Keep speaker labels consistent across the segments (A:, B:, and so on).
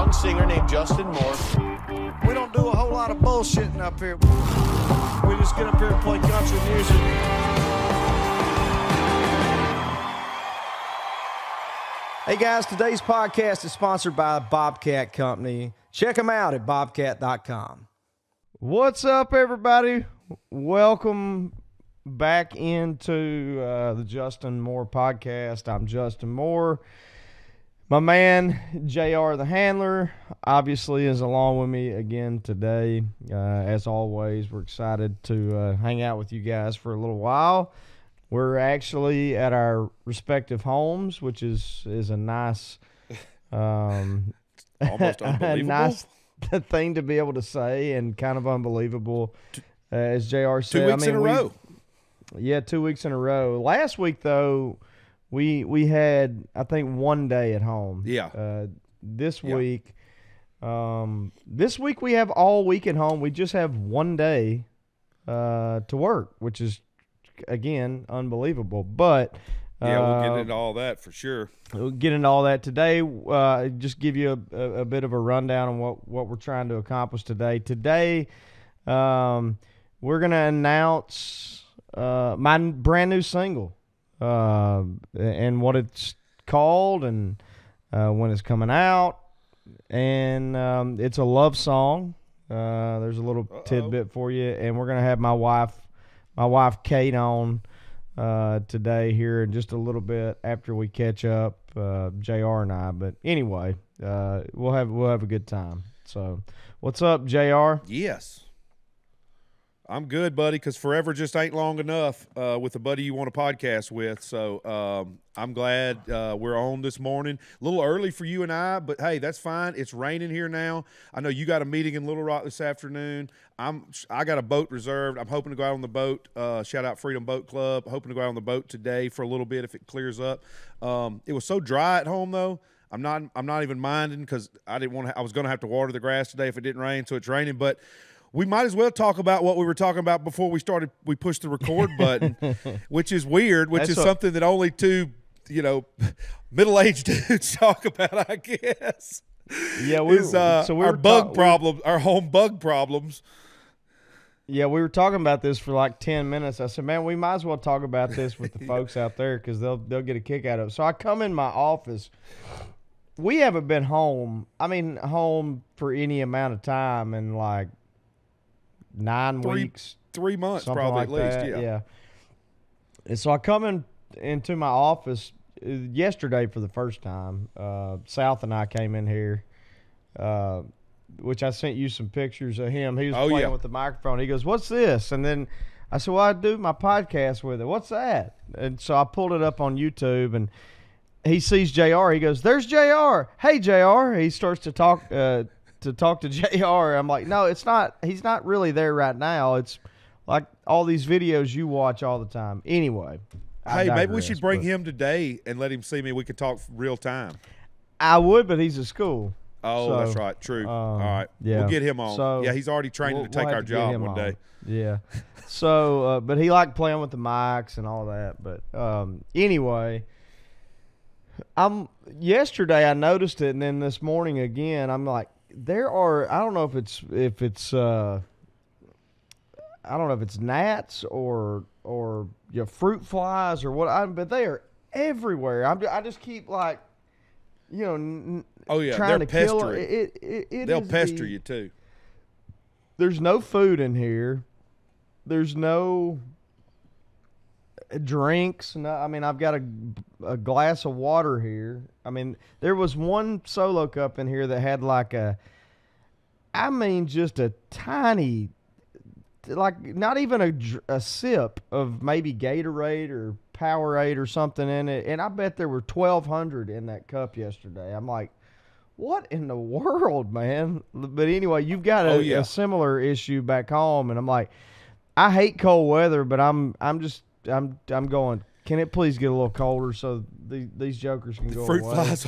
A: young singer named Justin Moore.
B: We don't do a whole lot of bullshitting up here. We just get up here and play country music. Hey guys, today's podcast is sponsored by Bobcat Company. Check them out at bobcat.com.
C: What's up, everybody? Welcome back into uh, the Justin Moore podcast. I'm Justin Moore. My man, JR the Handler, obviously is along with me again today. Uh, as always, we're excited to uh, hang out with you guys for a little while. We're actually at our respective homes, which is is a nice, um,
D: Almost unbelievable.
C: nice thing to be able to say, and kind of unbelievable. Uh, as Jr. said,
D: Two weeks
C: I mean,
D: in a row.
C: yeah, two weeks in a row. Last week though, we we had I think one day at home.
D: Yeah.
C: Uh, this
D: Yeah.
C: week, um, this week we have all week at home. We just have one day uh, to work, which is again unbelievable. But
D: Yeah, we'll
C: uh,
D: get into all that for sure.
C: We'll get into all that today. Uh, just give you a, a, a bit of a rundown on what, what we're trying to accomplish today. Today, um, we're going to announce uh, my brand new single uh, and what it's called and uh, when it's coming out. And um, it's a love song. Uh, there's a little
D: Uh-oh.
C: tidbit for you, and we're gonna have my wife, my wife Kate, on uh, today here in just a little bit after we catch up, uh, Jr. and I. But anyway, uh, we'll have we'll have a good time. So, what's up, Jr.?
D: Yes. I'm good, buddy, because forever just ain't long enough uh, with a buddy you want a podcast with. So um, I'm glad uh, we're on this morning. A little early for you and I, but hey, that's fine. It's raining here now. I know you got a meeting in Little Rock this afternoon. I'm I got a boat reserved. I'm hoping to go out on the boat. Uh, shout out Freedom Boat Club. Hoping to go out on the boat today for a little bit if it clears up. Um, it was so dry at home though. I'm not. I'm not even minding because I didn't want. I was going to have to water the grass today if it didn't rain. So it's raining, but we might as well talk about what we were talking about before we started. We pushed the record button, which is weird. Which
C: That's
D: is
C: what-
D: something that only two, you know, middle-aged dudes talk about. I guess.
C: Yeah, we
D: is uh,
C: so we
D: our
C: were
D: bug
C: we-
D: problems, our home bug problems.
C: Yeah, we were talking about this for like ten minutes. I said, "Man, we might as well talk about this with the folks out there because they'll they'll get a kick out of it." So I come in my office. We haven't been home. I mean, home for any amount of time and like nine
D: Three-
C: weeks,
D: Three months, probably
C: like
D: at least.
C: that.
D: Yeah.
C: yeah. And so I come in into my office uh, yesterday for the first time. Uh, South and I came in here, uh, which I sent you some pictures of him. He was
D: Oh,
C: playing
D: yeah.
C: with the microphone. He goes, "What's this?" And then I said, "Well, I do my podcast with it. What's that?" And so I pulled it up on YouTube and. He sees Jr. He goes, "There's Jr. Hey Jr." He starts to talk uh, to talk to Jr. I'm like, "No, it's not. He's not really there right now. It's like all these videos you watch all the time." Anyway, I
D: Hey, maybe we should bring
C: but-
D: him today and let him see me. We could talk real time.
C: I would, but he's at school.
D: Oh,
C: So,
D: that's right. True.
C: um,
D: All right.
C: yeah.
D: We'll get him on.
C: So,
D: yeah, he's already training
C: We'll-
D: to take
C: we'll
D: our
C: to
D: job one
C: on.
D: day.
C: Yeah. So, uh, but he liked playing with the mics and all that. But um, anyway, I'm yesterday I noticed it, and then this morning again, I'm like, there are. I don't know if it's if it's. Uh, I don't know if it's gnats or or you know, fruit flies or what, I, but they are everywhere. I'm, I just keep like, you know, n-
D: Oh yeah,
C: trying
D: they're
C: to kill
D: pestering.
C: it. it, it, it
D: They'll pester
C: the-
D: you too.
C: there's no food in here. There's no drinks. No, uh, I mean, I've got a, a glass of water here. I mean, there was one solo cup in here that had like a, I mean, just a tiny, like not even a, a sip of maybe Gatorade or Powerade or something in it. And I bet there were 1,200 in that cup yesterday. I'm like, what in the world, man? But anyway, you've got a,
D: Oh, yeah.
C: a similar issue back home, and I'm like, I hate cold weather, but I'm I'm just I'm I'm going. can it please get a little colder so these these jokers can go
D: Fruit
C: away?
D: flies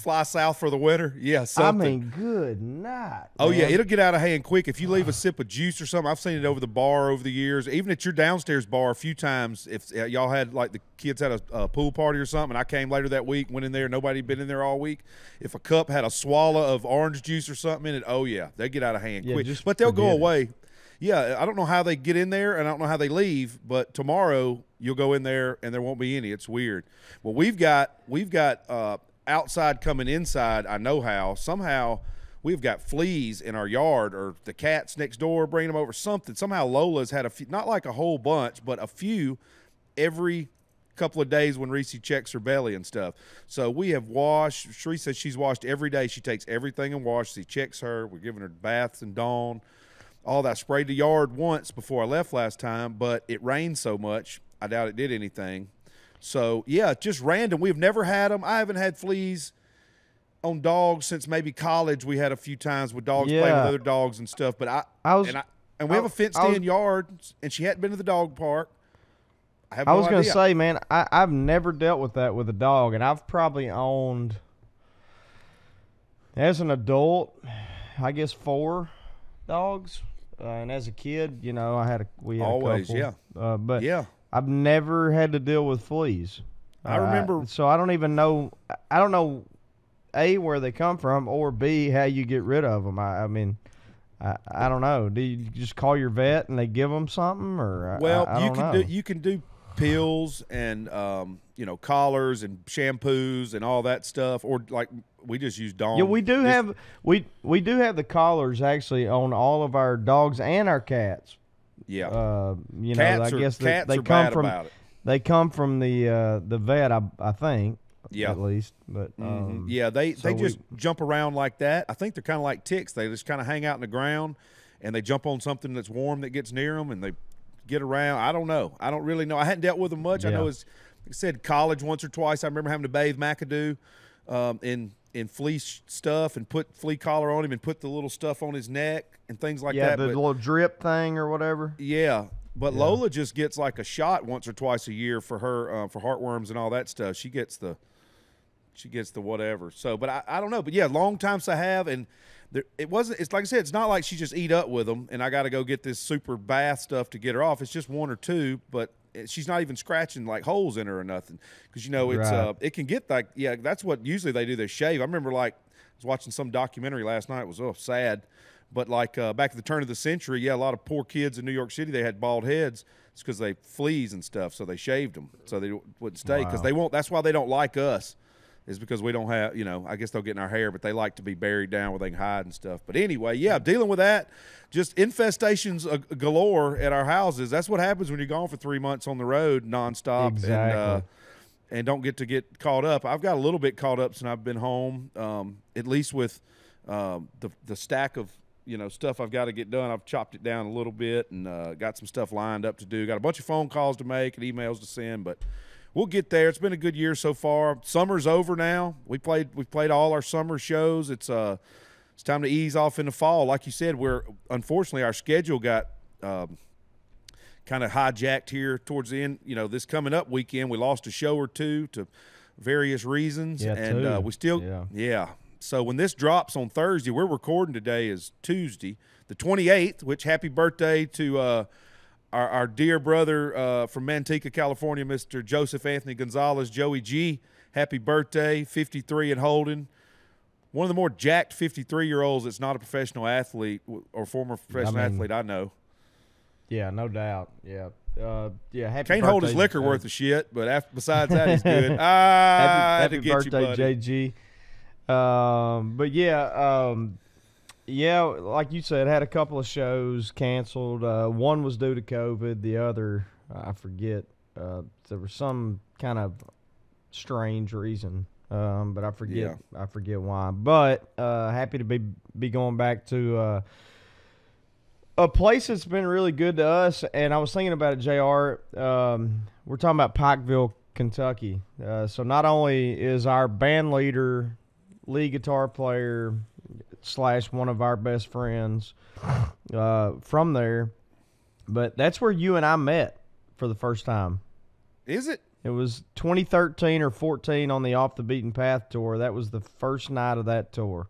D: fly south for the winter. Yeah,
C: I
D: something.
C: mean, good night.
D: Oh yeah, it'll get out of hand quick if you leave a sip of juice or something. I've seen it over the bar over the years, even at your downstairs bar a few times. If uh, y'all had like the kids had a, a pool party or something, and I came later that week, went in there, nobody had been in there all week. If a cup had a swallow of orange juice or something in it, oh yeah, they get out of hand
C: Yeah,
D: quick. But they'll go
C: away. it.
D: Yeah, I don't know how they get in there, and I don't know how they leave. But tomorrow you'll go in there, and there won't be any. It's weird. Well, we've got we've got uh, outside coming inside. I know how. Somehow we've got fleas in our yard, or the cats next door bringing them over. Something. Somehow Lola's had a few, not like a whole bunch, but a few every couple of days when Reese checks her belly and stuff. So we have washed. Sheree says she's washed every day. She takes everything and washes. He checks her. We're giving her baths and dawn. All that. I sprayed the yard once before I left last time, but it rained so much. I doubt it did anything. So yeah, just random. We've never had them. I haven't had fleas on dogs since maybe college. We had a few times with dogs playing with other dogs and stuff. But I,
C: I was-
D: and, I, and we have a fenced
C: was,
D: in yard, and she hadn't been to the dog park. I, have
C: I
D: no
C: was gonna say, man, I, I've never dealt with that with a dog, and I've probably owned, as an adult, I guess four dogs, uh, and as a kid, you know, I had a we had
D: Always,
C: a couple, Uh, but
D: Yeah.
C: I've never had to deal with fleas.
D: I
C: Uh,
D: remember-
C: so I don't even know. I don't know, a where they come from, or b how you get rid of them. I, I mean. I, I don't know. Do you just call your vet and they give them something, or
D: Well,
C: I, I
D: you can
C: know.
D: do you can do pills and um, you know collars and shampoos and all that stuff, or like we just use Dawn.
C: Yeah, we do
D: Just-
C: have we we do have the collars actually on all of our dogs and our cats.
D: yeah.
C: Uh, you know,
D: cats
C: I
D: are,
C: guess they,
D: cats
C: they come from
D: about it.
C: they come from the uh, the vet. I I think.
D: Yeah.
C: At least, but
D: Mhm.
C: um,
D: yeah, they
C: so
D: they
C: we-
D: just jump around like that. I think they're kind of like ticks. They just kind of hang out in the ground, and they jump on something that's warm that gets near them, and they get around. I don't know. I don't really know. I hadn't dealt with them much. I know it's like I said college once or twice. I remember having to bathe McAdoo um, in in flea stuff and put flea collar on him and put the little stuff on his neck and things like
C: yeah,
D: that.
C: the
D: but-
C: little drip thing or whatever.
D: yeah, but Lola just gets like a shot once or twice a year for her uh, for heartworms and all that stuff. She gets the she gets the whatever. So, but I, I don't know. But yeah, long times I have, and there, it wasn't. It's like I said, it's not like she just eat up with them, and I got to go get this super bath stuff to get her off. It's just one or two, but she's not even scratching like holes in her or nothing, because you know it's
C: Right.
D: uh it can get like yeah that's what usually they do they shave. I remember like I was watching some documentary last night. It was oh sad. But like uh, back at the turn of the century, yeah, a lot of poor kids in New York City they had bald heads. It's because they fleas and stuff, so they shaved them so they wouldn't stay. Because
C: Wow.
D: they won't. That's why they don't like us, is because we don't have. You know, I guess they'll get in our hair, but they like to be buried down where they can hide and stuff. But anyway, yeah, dealing with that, just infestations uh, galore at our houses. That's what happens when you're gone for three months on the road nonstop. And, uh, and don't get to get caught up. I've got a little bit caught up since I've been home, um, at least with um, the the stack of you know stuff I've got to get done. I've chopped it down a little bit and uh, got some stuff lined up to do. Got a bunch of phone calls to make and emails to send, but we'll get there. It's been a good year so far. Summer's over now. We played we played all our summer shows. It's uh it's time to ease off in the fall. Like you said, we're unfortunately our schedule got. Um, kind of hijacked here towards the end. You know, this coming up weekend, we lost a show or two to various reasons,
C: Yeah,
D: and uh, we still,
C: Yeah.
D: yeah. So when this drops on Thursday, we're recording today is Tuesday, the 28th. Which happy birthday to uh, our, our dear brother uh, from Manteca, California, Mr. Joseph Anthony Gonzalez, Joey G. Happy birthday, 53 and holding. One of the more jacked 53 year olds that's not a professional athlete or former professional
C: mean,
D: athlete I know.
C: Yeah, no doubt. Yeah, uh, yeah. Happy
D: Can't hold his liquor
C: uh,
D: worth of shit, but after, besides that, he's good. Ah,
C: happy, happy birthday,
D: buddy.
C: JG. Um, but yeah, um, yeah, like you said, had a couple of shows canceled. Uh, one was due to COVID. The other, I forget. Uh, there was some kind of strange reason, um, but I forget. Yeah. I forget why. But uh, happy to be be going back to. Uh, a place that's been really good to us, and I was thinking about it, Jr. Um, we're talking about Pikeville, Kentucky. Uh, so not only is our band leader, lead guitar player, slash one of our best friends uh, from there, but that's where you and I met for the first time.
D: Is it?
C: It was 2013 or 14 on the Off the Beaten Path tour. That was the first night of that tour.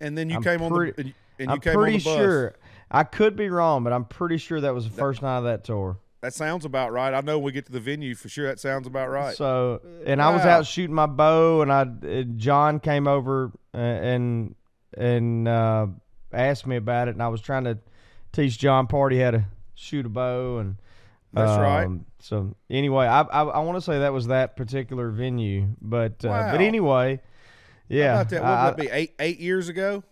D: And then you
C: I'm
D: came on the and you-
C: I'm
D: came
C: pretty
D: on the bus.
C: sure. I could be wrong, but I'm pretty sure that was the first night of that tour.
D: That sounds about right. I know we get to the venue for sure. That sounds about right.
C: So, and I was out shooting my bow, and I and John came over uh, and and uh, asked me about it, and I was trying to teach John Party how to shoot a bow, and
D: That's right.
C: um, So anyway, I I, I want to say that was that particular venue, but uh, but anyway, yeah,
D: How about that?
C: I,
D: would that be? Eight eight years ago.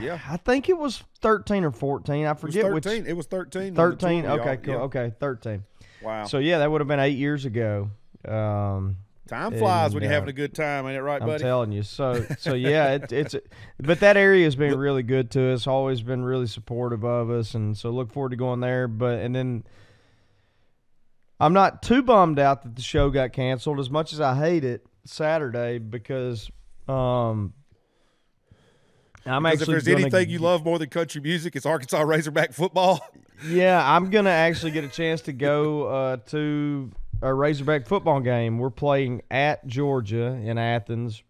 D: Yeah,
C: I think it was thirteen or fourteen. I
D: it was
C: forget which.
D: It was thirteen.
C: Thirteen. Okay, cool.
D: yeah.
C: Okay, thirteen.
D: Wow.
C: So yeah, that would have been eight years ago. Um,
D: Time flies when you're having
C: uh,
D: a good time, ain't it right, buddy?
C: I'm telling you. So so yeah, it, it's but that area has been really good to us. Always been really supportive of us, and so look forward to going there. But and then I'm not too bummed out that the show got canceled. As much as I hate it Saturday because um I'm
D: Because if there's
C: gonna-
D: anything you love more than country music, it's Arkansas Razorback football.
C: Yeah, I'm gonna actually get a chance to go uh, to a Razorback football game. We're playing at Georgia in Athens.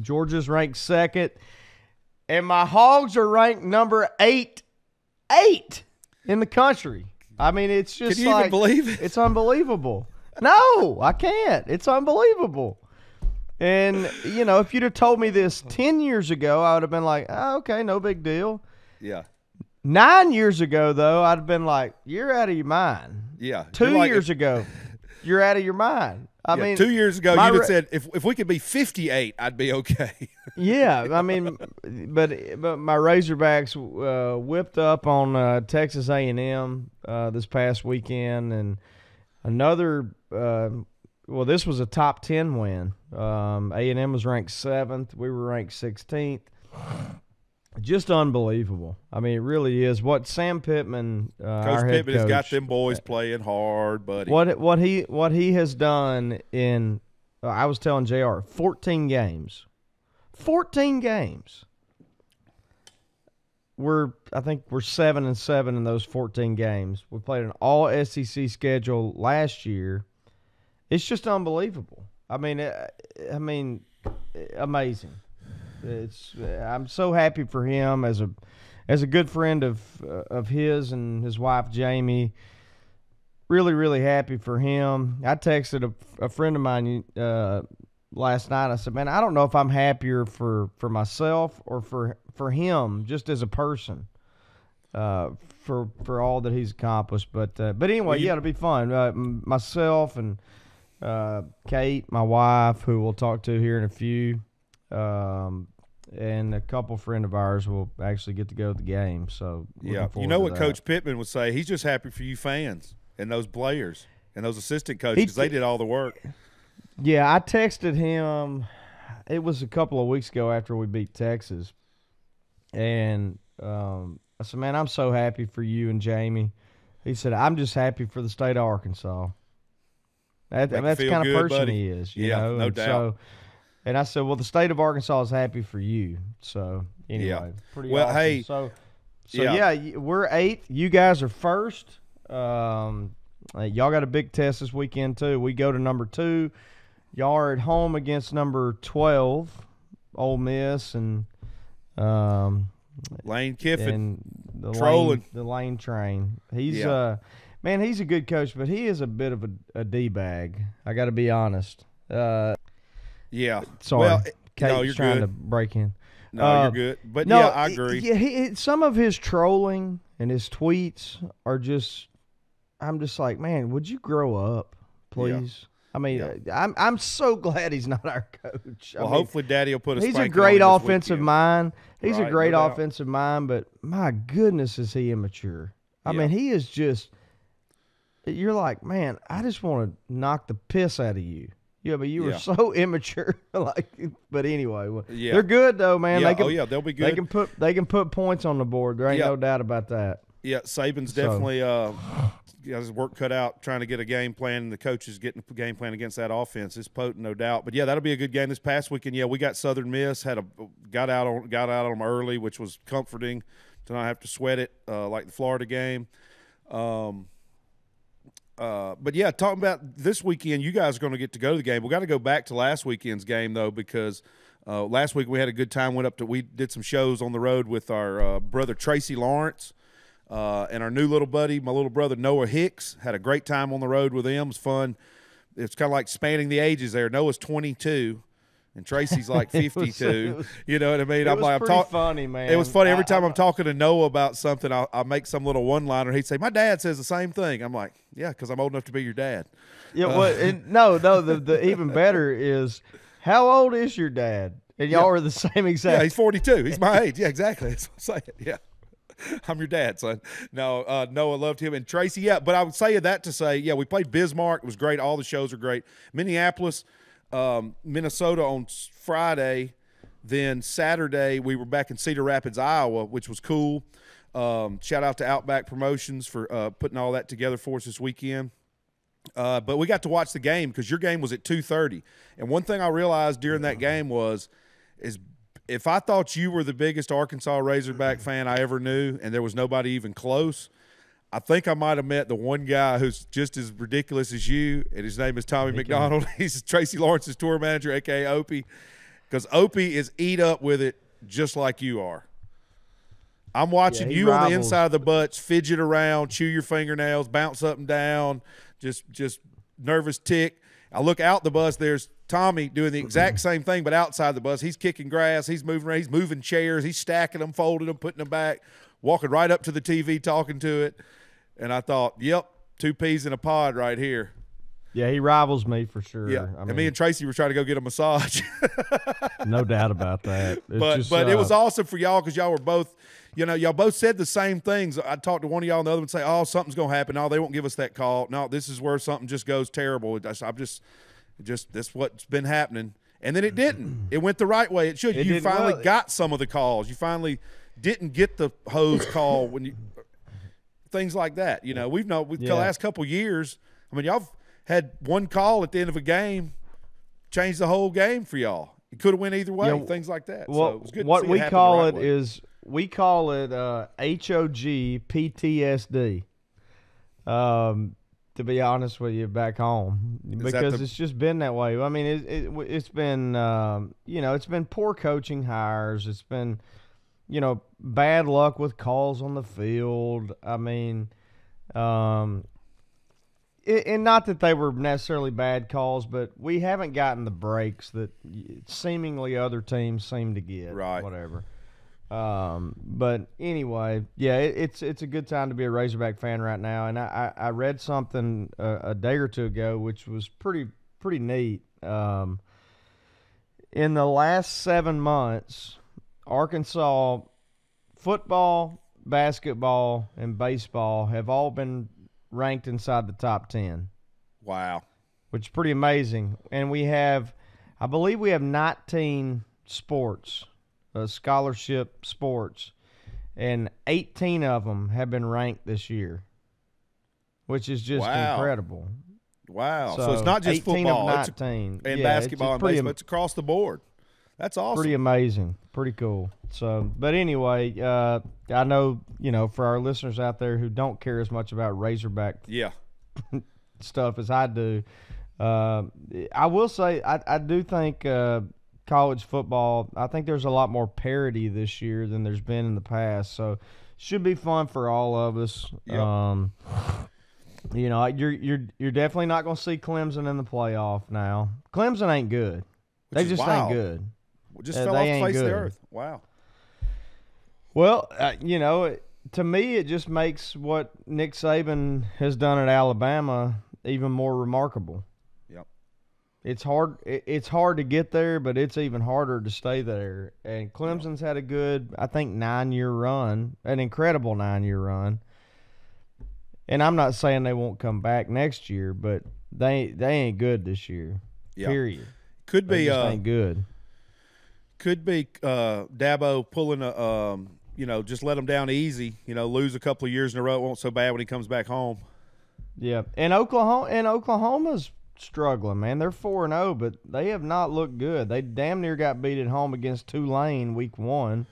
C: Georgia's ranked second, and my Hogs are ranked number eight, eight in the country. I mean, it's just Can
D: you
C: like
D: even believe it?
C: it's unbelievable. No, I can't. It's unbelievable. And you know, if you'd have told me this ten years ago, I would have been like, oh, "Okay, no big deal."
D: Yeah,
C: Nine years ago, though, I'd have been like, "You're out of your mind."
D: yeah.
C: 2
D: like-
C: years ago, you're out of your mind. I
D: yeah,
C: mean,
D: two years ago, you'd have said if if we could be 58, I'd be okay.
C: yeah. I mean, but but my Razorbacks uh, whipped up on uh, Texas A and M uh, this past weekend, and another. Uh, well, this was a top ten win. Um, A and M was ranked seventh. We were ranked sixteenth. Just unbelievable. I mean, it really is. What Sam Pittman, uh,
D: Coach Pittman has got them boys playing hard, buddy.
C: What what he what he has done in uh, I was telling Jr. fourteen games, fourteen games. We're I think we're seven and seven in those fourteen games. We played an all SEC schedule last year. It's just unbelievable. I mean, uh, I mean, amazing. It's I'm so happy for him as a as a good friend of uh, of his and his wife Jamie really, really happy for him. I texted a, a friend of mine uh, last night. I said, "Man, I don't know if I'm happier for, for myself or for for him, just as a person, uh, for for all that he's accomplished." But uh, but anyway,
D: you-
C: yeah, it'll be fun. Uh, myself and uh, Kate, my wife, who we'll talk to here in a few. Um, and a couple friend of ours will actually get to go to the game. So
D: yeah, you know what
C: that.
D: Coach Pittman would say? He's just happy for you fans and those players and those assistant coaches they did all the work.
C: Yeah, I texted him. It was a couple of weeks ago after we beat Texas, and um, I said, "Man, I'm so happy for you and Jamie." He said, "I'm just happy for the state of Arkansas." That, that's the kind of person
D: buddy.
C: he is, you
D: Yeah,
C: know.
D: no
C: and
D: doubt.
C: So, and I said, "Well, the state of Arkansas is happy for you." So anyway,
D: Yeah.
C: pretty
D: Well,
C: awesome.
D: hey,
C: so so
D: yeah.
C: yeah, we're eighth. You guys are first. Um, y'all got a big test this weekend too. We go to number two. Y'all are at home against number twelve, Ole Miss, and um,
D: Lane Kiffin.
C: and the
D: Trolling.
C: lane, the lane train. He's
D: Yeah.
C: uh, man, he's a good coach, but he is a bit of a, a d bag. I got to be honest. Uh,
D: yeah.
C: sorry,
D: Well,
C: Kate's
D: no, you're
C: trying
D: good.
C: to break in.
D: No,
C: Uh,
D: you're good. But
C: No,
D: yeah, I agree.
C: Yeah, he, some of his trolling and his tweets are just. I'm just like, man, would you grow up, please? I mean,
D: Yeah.
C: uh, I'm I'm so glad he's not our coach. I
D: well,
C: mean,
D: hopefully, Daddy will put a.
C: he's a great offensive mind. He's
D: Right,
C: a great
D: no doubt.
C: offensive mind, but my goodness, is he immature? I
D: Yeah.
C: mean, he is just. You're like, man, I just want to knock the piss out of you. Yeah, but you were
D: Yeah.
C: so immature. like, but anyway, well,
D: Yeah.
C: they're good though, man.
D: Yeah,
C: they can,
D: oh yeah, they'll be good.
C: they can put they can put points on the board. There ain't
D: Yeah.
C: no doubt about that.
D: Yeah, Saban's
C: So-
D: definitely uh, got his work cut out trying to get a game plan, and the coaches getting a game plan against that offense. It's potent, no doubt. But yeah, that'll be a good game this past weekend. Yeah, we got Southern Miss had a got out on got out on them early, which was comforting to not have to sweat it uh, like the Florida game. Um, uh, but yeah, talking about this weekend, you guys are going to get to go to the game. We got to go back to last weekend's game though, because uh, last week we had a good time. Went up to we did some shows on the road with our uh, brother Tracy Lawrence uh, and our new little buddy, my little brother Noah Hicks. Had a great time on the road with them. It was fun. It's kind of like spanning the ages there. Noah's 22 and Tracy's like 52.
C: was-
D: you know what I mean? I'm like, I'm talking.
C: funny, man.
D: It was funny every
C: I-
D: time
C: I-
D: I'm talking to Noah about something. I'll, I'll make some little one liner. He'd say, "My dad says the same thing." I'm like, "Yeah, because I'm old enough to be your dad."
C: Yeah, well, and, no, no. The, the even better is how old is your dad? And y'all are the same exact.
D: Yeah, he's 42. He's my age. Yeah, exactly. That's what I'm saying. Yeah. I'm your dad, son. No, uh, Noah loved him. And Tracy, yeah. But I would say that to say, yeah, we played Bismarck. It was great. All the shows are great. Minneapolis, um, Minnesota on Friday. Then Saturday, we were back in Cedar Rapids, Iowa, which was cool. Um, shout out to Outback Promotions for uh, putting all that together for us this weekend. Uh, but we got to watch the game because your game was at 2.30 and one thing i realized during that game was is if i thought you were the biggest arkansas razorback fan i ever knew and there was nobody even close i think i might have met the one guy who's just as ridiculous as you and his name is tommy mcdonald he's tracy lawrence's tour manager aka opie because opie is eat up with it just like you are I'm watching
C: Yeah,
D: you on the inside of the butts, fidget around, chew your fingernails, bounce up and down, just just nervous tick. I look out the bus. There's Tommy doing the exact same thing, but outside the bus. He's kicking grass. He's moving. around, He's moving chairs. He's stacking them, folding them, putting them back, walking right up to the TV, talking to it. And I thought, yep, two peas in a pod right here.
C: Yeah, he rivals me for sure.
D: Yeah.
C: I
D: and
C: mean,
D: me and Tracy were trying to go get a massage.
C: no doubt about that. It's
D: but
C: just,
D: but it
C: uh,
D: was awesome for y'all because y'all were both, you know, y'all both said the same things. I talked to one of y'all and the other one say, "Oh, something's gonna happen. No, they won't give us that call. No, this is where something just goes terrible." I'm just, just that's what's been happening. And then it didn't. It went the right way. It should.
C: It
D: you finally
C: well.
D: got some of the calls. You finally didn't get the hose call when you things like that. You know, we've known with the
C: Yeah.
D: last couple years. I mean, y'all had one call at the end of a game, changed the whole game for y'all. It could have went either way.
C: Yeah,
D: things like that. so
C: What,
D: it was good to see
C: we
D: the
C: call
D: right
C: it
D: way.
C: is we call it uh, HOG PTSD. Um, to be honest with you, back home
D: that
C: because
D: the-
C: it's just been that way. I mean, it, it it's been um, you know it's been poor coaching hires. It's been you know bad luck with calls on the field. I mean, um, it, and not that they were necessarily bad calls, but we haven't gotten the breaks that seemingly other teams seem to get.
D: Right.
C: Whatever. Um, but anyway, yeah, it, it's it's a good time to be a Razorback fan right now. And I, I, I read something a, a day or two ago, which was pretty pretty neat. Um, in the last seven months, Arkansas football, basketball, and baseball have all been ranked inside the top ten
D: wow.
C: which is pretty amazing. And we have, I believe, we have 19 sports, uh, scholarship sports, and 18 of them have been ranked this year, which is just
D: Wow.
C: incredible.
D: Wow. So, it's not just football
C: of
D: it's
C: 19.
D: and
C: Yeah, it's
D: basketball and baseball. It's across the board. That's awesome.
C: pretty amazing, pretty cool. So, but anyway, uh, I know you know for our listeners out there who don't care as much about Razorback
D: yeah.
C: stuff as I do. Uh, I will say I, I do think uh, college football. I think there's a lot more parity this year than there's been in the past. So should be fun for all of us.
D: Yep.
C: Um, you know, you're you're you're definitely not going to see Clemson in the playoff now. Clemson ain't good. they just
D: wild.
C: ain't good.
D: Just fell off the face of the earth. Wow.
C: Well, uh, you know, it, to me, it just makes what Nick Saban has done at Alabama even more remarkable.
D: Yep.
C: It's hard. it- It's hard to get there, but it's even harder to stay there. And Clemson's had a good, I think, nine-year run, an incredible nine-year run. And I'm not saying they won't come back next year, but they they ain't good this year.
D: Yeah.
C: Period.
D: Could be uh,
C: ain't good.
D: Could be uh, Dabo pulling a um, you know, just let him down easy. You know, lose a couple of years in a row. It won't so bad when he comes back home.
C: Yeah, and Oklahoma and Oklahoma's struggling, man. They're four and zero, but they have not looked good. They damn near got beat at home against Tulane week one,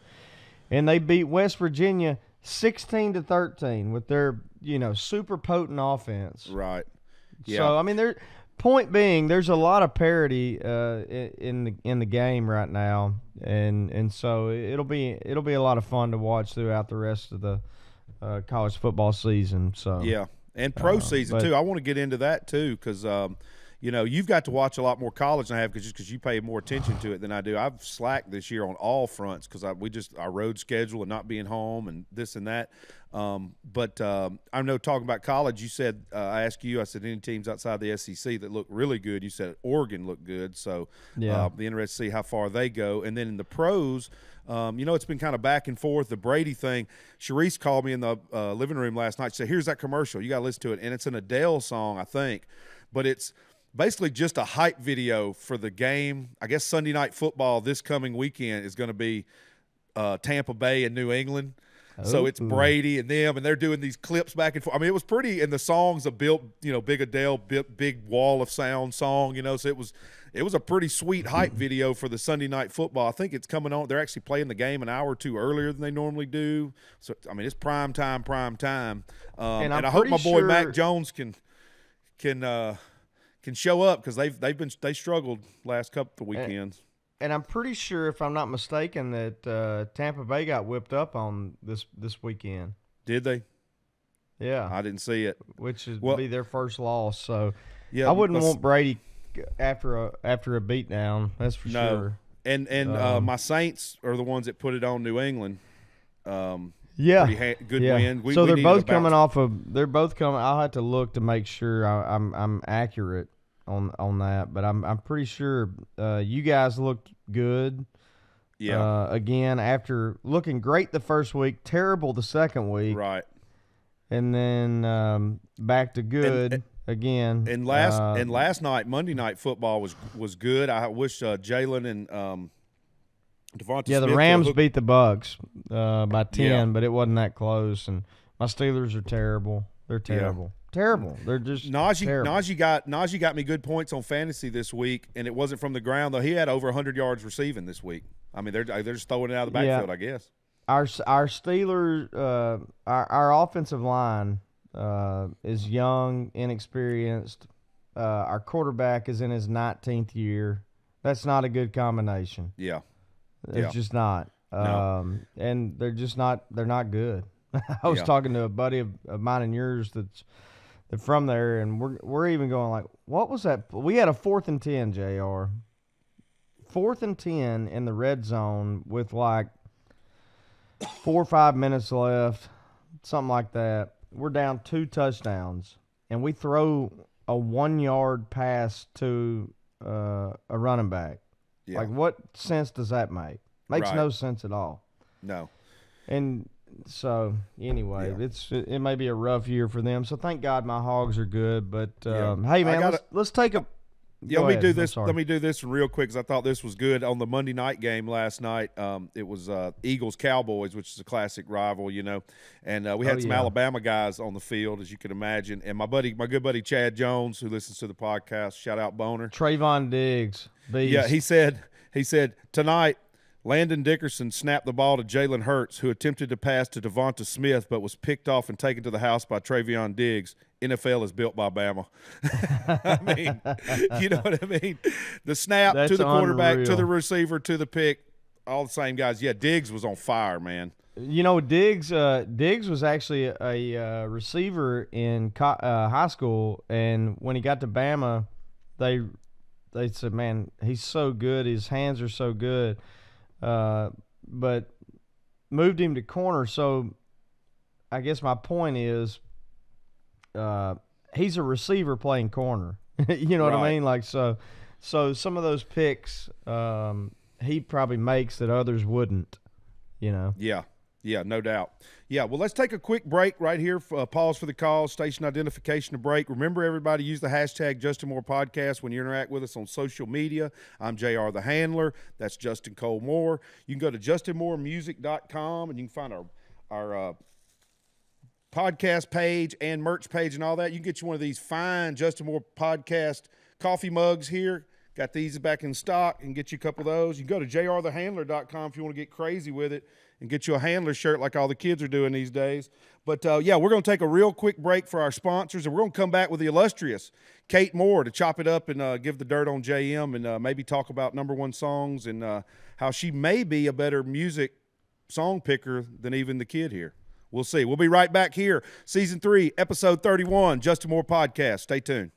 C: and they beat West Virginia sixteen to thirteen with their you know super potent offense.
D: Right. Yeah.
C: So I mean, there. Point being, there's a lot of parity uh, in the in the game right now, and and so it'll be it'll be a lot of fun to watch throughout the rest of the uh, college football season. So
D: Yeah, and pro
C: Uh,
D: season
C: but-
D: too. I want to get into that too because um, you know you've got to watch a lot more college than I have because just because you pay more attention to it than I do. I've slacked this year on all fronts because we just our road schedule and not being home and this and that. Um, but um, I know talking about college, you said uh, I asked you. I said any teams outside the SEC that look really good. You said Oregon looked good, so
C: Yeah.
D: uh, be interested to see how far they go. And then in the pros, um, you know, it's been kind of back and forth. The Brady thing. Sharice called me in the uh, living room last night. She said, "Here's that commercial. You got to listen to it." And it's an Adele song, I think, but it's basically just a hype video for the game. I guess Sunday night football this coming weekend is going to be uh, Tampa Bay and New England. So it's Brady and them, and they're doing these clips back and forth. I mean, it was pretty, and the songs a built, you know, big Adele, big, big wall of sound song, you know. So it was, it was a pretty sweet hype video for the Sunday night football. I think it's coming on. They're actually playing the game an hour or two earlier than they normally do. So I mean, it's prime time, prime time. Um,
C: And
D: and,
C: I'm
D: hope my boy
C: sure-
D: Mac Jones can, can, uh, can show up because they've they've been they struggled last couple of weekends.
C: And I'm pretty sure, if I'm not mistaken, that uh, Tampa Bay got whipped up on this this weekend.
D: Did they?
C: Yeah,
D: I didn't see it.
C: which would
D: well-
C: be their first loss. So
D: Yeah,
C: I wouldn't want Brady after a after a beatdown. That's for
D: No.
C: sure.
D: And and uh,
C: Um,
D: my Saints are the ones that put it on New England. Um,
C: Yeah,
D: ha- good
C: yeah.
D: win. We,
C: so they're both coming off of. They're both coming. I'll have to look to make sure I, I'm I'm accurate on on that. But I'm I'm pretty sure uh, you guys looked good.
D: Yeah,
C: Uh, again, after looking great the first week, terrible the second week,
D: right.
C: and then um, back to good again.
D: And last
C: Uh,
D: and last night, Monday night football was was good. I wish uh, Jalen and um, Devonta.
C: yeah, the
D: Smith
C: Rams beat the Bucks uh, by ten,
D: Yeah.
C: but it wasn't that close. And my Steelers are terrible. They're
D: Yeah.
C: terrible, terrible. They're just
D: Najee,
C: terrible.
D: Najee got Najee got me good points on fantasy this week, and it wasn't from the ground though. He had over 100 yards receiving this week. I mean, they're they're just throwing it out of the
C: Yeah.
D: backfield, I guess.
C: our our Steelers, uh, our our offensive line uh, is young, inexperienced. Uh, our quarterback is in his 19th year. That's not a good combination.
D: Yeah,
C: It's
D: Yeah.
C: just not.
D: No.
C: Um, and they're just not. They're not good. I was
D: Yeah.
C: talking to a buddy of, of mine and yours that's that from there, and we're we're even going like, what was that? We had a fourth and ten, Jr. Fourth and ten in the red zone with like four or five minutes left, something like that. We're down two touchdowns, and we throw a one yard pass to uh, a running back.
D: yeah.
C: Like, what sense does that make? Makes
D: Right.
C: no sense at all.
D: no,
C: And so, anyway,
D: Yeah.
C: it's it may be a rough year for them. So thank God my hogs are good. But
D: Yeah.
C: um, hey, man,
D: gotta-
C: let's, let's take a.
D: Yeah, let me
C: ahead.
D: do this. Let me do this real quick because I thought this was good on the Monday night game last night. Um, it was uh, Eagles Cowboys, which is a classic rival, you know, and uh, we had
C: Oh,
D: some
C: yeah.
D: Alabama guys on the field, as you can imagine. And my buddy, my good buddy Chad Jones, who listens to the podcast, shout out Boner.
C: Trevon Diggs. Beast.
D: Yeah, he said he said tonight Landon Dickerson snapped the ball to Jalen Hurts, who attempted to pass to Devonta Smith, but was picked off and taken to the house by Trevon Diggs. NFL is built by Bama. I mean, you know what I mean? The snap to the quarterback, to the receiver, to the pick, all the same guys. Yeah, Diggs was on fire, man.
C: You know, Diggs. Uh, Diggs was actually a uh, receiver in co- uh, high school, and when he got to Bama, they they said, "Man, he's so good. His hands are so good." Uh, but moved him to corner. So, I guess my point is, uh, he's a receiver playing corner. you know what I mean? Like so, so some of those picks um, he probably makes that others wouldn't. You know.
D: Yeah, yeah, no doubt. Yeah, well, let's take a quick break right here. For, uh, pause for the call, station identification to break. Remember, everybody, use the hashtag Justin Moore Podcast when you interact with us on social media. I'm JR the Handler. That's Justin Cole Moore. You can go to justinmooremusic.com and you can find our, our uh, podcast page and merch page and all that. You can get you one of these fine Justin Moore Podcast coffee mugs here. Got these back in stock and get you a couple of those. You can go to jrthehandler.com if you want to get crazy with it and get you a handler shirt like all the kids are doing these days. But uh, yeah, we're going to take a real quick break for our sponsors, and we're going to come back with the illustrious Kate Moore to chop it up and uh, give the dirt on JM and uh, maybe talk about number one songs and uh, how she may be a better music song picker than even the kid here. We'll see. We'll be right back here, season three, episode 31, Justin Moore podcast. Stay tuned.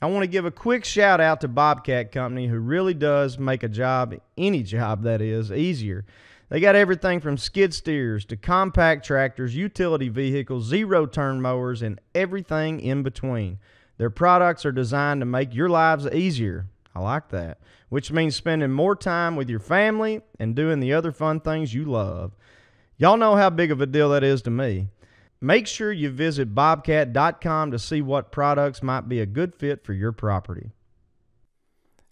C: I want to give a quick shout out to Bobcat Company, who really does make a job, any job that is, easier. They got everything from skid steers to compact tractors, utility vehicles, zero turn mowers, and everything in between. Their products are designed to make your lives easier. I like that, which means spending more time with your family and doing the other fun things you love. Y'all know how big of a deal that is to me. Make sure you visit bobcat.com to see what products might be a good fit for your property.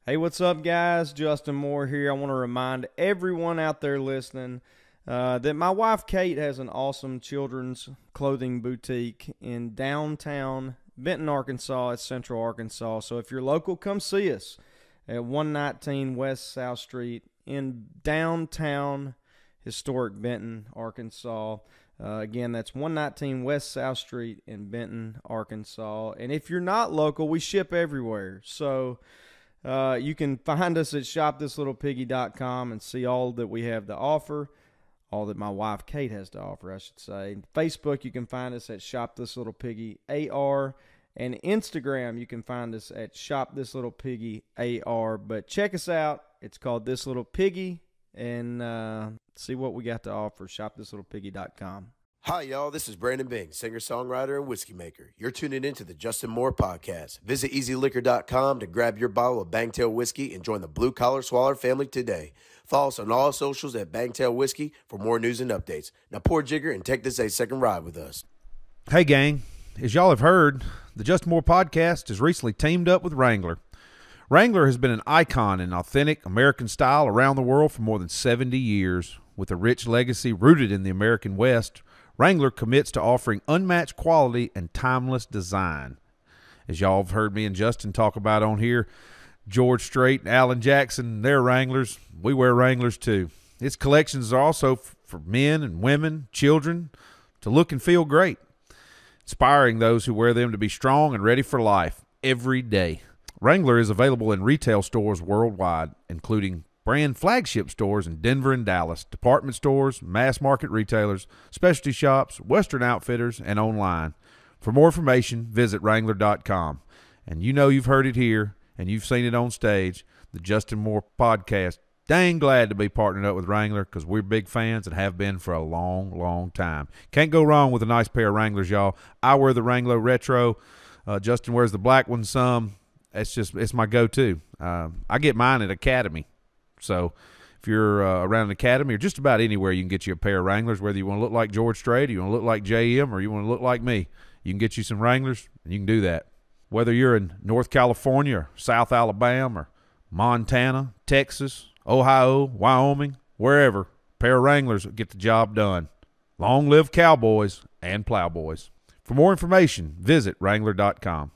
C: Hey, what's up, guys? Justin Moore here. I want to remind everyone out there listening uh, that my wife Kate has an awesome children's clothing boutique in downtown Benton, Arkansas. It's Central Arkansas. So if you're local, come see us at 119 West South Street in downtown historic Benton, Arkansas. Uh, again, that's 119 West South Street in Benton, Arkansas. And if you're not local, we ship everywhere. So uh, you can find us at shopthislittlepiggy.com and see all that we have to offer, all that my wife Kate has to offer, I should say. Facebook, you can find us at Shop This Little Piggy AR. And Instagram, you can find us at Shop This Little Piggy AR. But check us out. It's called This Little Piggy. And uh, see what we got to offer. ShopThisLittlePiggy.com.
A: Hi, y'all. This is Brandon Bing, singer, songwriter, and whiskey maker. You're tuning into the Justin Moore podcast. Visit EasyLiquor.com to grab your bottle of Bangtail whiskey and join the Blue Collar Swaller family today. Follow us on all socials at Bangtail Whiskey for more news and updates. Now, pour Jigger and take this a second ride with us.
D: Hey, gang. As y'all have heard, the Justin Moore podcast has recently teamed up with Wrangler. Wrangler has been an icon in authentic American style around the world for more than 70 years. With a rich legacy rooted in the American West, Wrangler commits to offering unmatched quality and timeless design. As y'all have heard me and Justin talk about on here, George Strait and Alan Jackson, they're Wranglers. We wear Wranglers too. Its collections are also for men and women, children, to look and feel great, inspiring those who wear them to be strong and ready for life every day. Wrangler is available in retail stores worldwide, including brand flagship stores in Denver and Dallas, department stores, mass market retailers, specialty shops, Western outfitters, and online. For more information, visit Wrangler.com. And you know you've heard it here and you've seen it on stage. The Justin Moore podcast. Dang glad to be partnered up with Wrangler because we're big fans and have been for a long, long time. Can't go wrong with a nice pair of Wranglers, y'all. I wear the Wrangler Retro. Uh, Justin wears the black one some. It's just it's my go-to. Uh, I get mine at Academy. So if you're uh, around an academy or just about anywhere, you can get you a pair of Wranglers, whether you want to look like George Strait, you want to look like JM, or you want to look like me. You can get you some Wranglers, and you can do that. Whether you're in North California or South Alabama or Montana, Texas, Ohio, Wyoming, wherever, pair of Wranglers will get the job done. Long live cowboys and plowboys. For more information, visit Wrangler.com.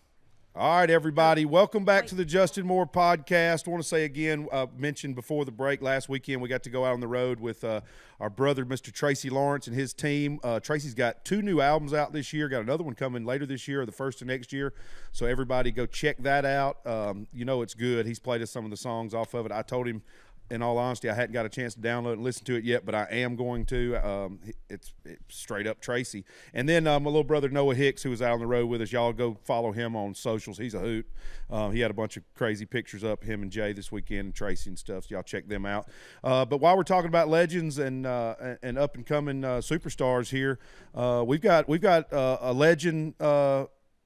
D: All right, everybody. Welcome back to the Justin Moore podcast. I want to say again, uh, mentioned before the break last weekend, we got to go out on the road with uh, our brother, Mr. Tracy Lawrence, and his team. Uh, Tracy's got two new albums out this year, got another one coming later this year or the first of next year. So, everybody go check that out. Um, you know, it's good. He's played us some of the songs off of it. I told him in all honesty, I hadn't got a chance to download and listen to it yet, but I am going to. Um, it's, it's, straight up Tracy. And then uh, my little brother Noah Hicks, who was out on the road with us, y'all go follow him on socials. He's a hoot. Uh, he had a bunch of crazy pictures up, him and Jay this weekend, and Tracy and stuff. So y'all check them out. Uh, but while we're talking about legends and uh, and up and coming uh, superstars here, uh, we've got we've got a legend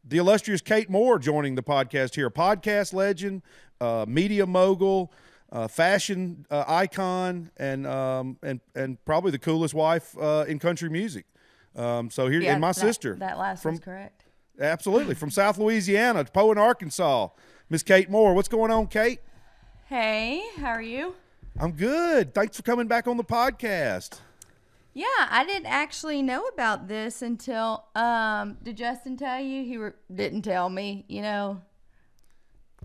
D: the illustrious Kate Moore joining the podcast here, podcast legend, uh, media mogul, uh, fashion uh, icon, and um, and and probably the coolest wife uh, in country music. Um, so here,
E: Yeah,
D: and my
E: that-
D: sister.
E: That last
D: from
E: is correct.
D: absolutely from South Louisiana, to Poyen Arkansas. Miss Kate Moore, what's going on, Kate?
E: Hey, how are you?
D: I'm good. Thanks for coming back on the podcast.
E: Yeah, I didn't actually know about this until um did Justin tell you? He re- didn't tell me, you know.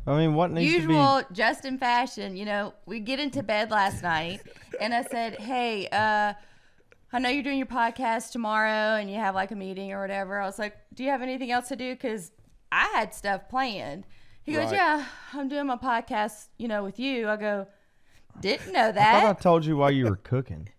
C: I mean, what needs
E: usual Justin fashion, you know, we get into bed last night and I said, Hey, uh, I know you're doing your podcast tomorrow and you have like a meeting or whatever. I was like, Do you have anything else to do? Because I had stuff planned. He goes,
D: Right.
E: Yeah, I'm doing my podcast, you know, with you. I go, Didn't know
C: that." I thought I told you while you were cooking.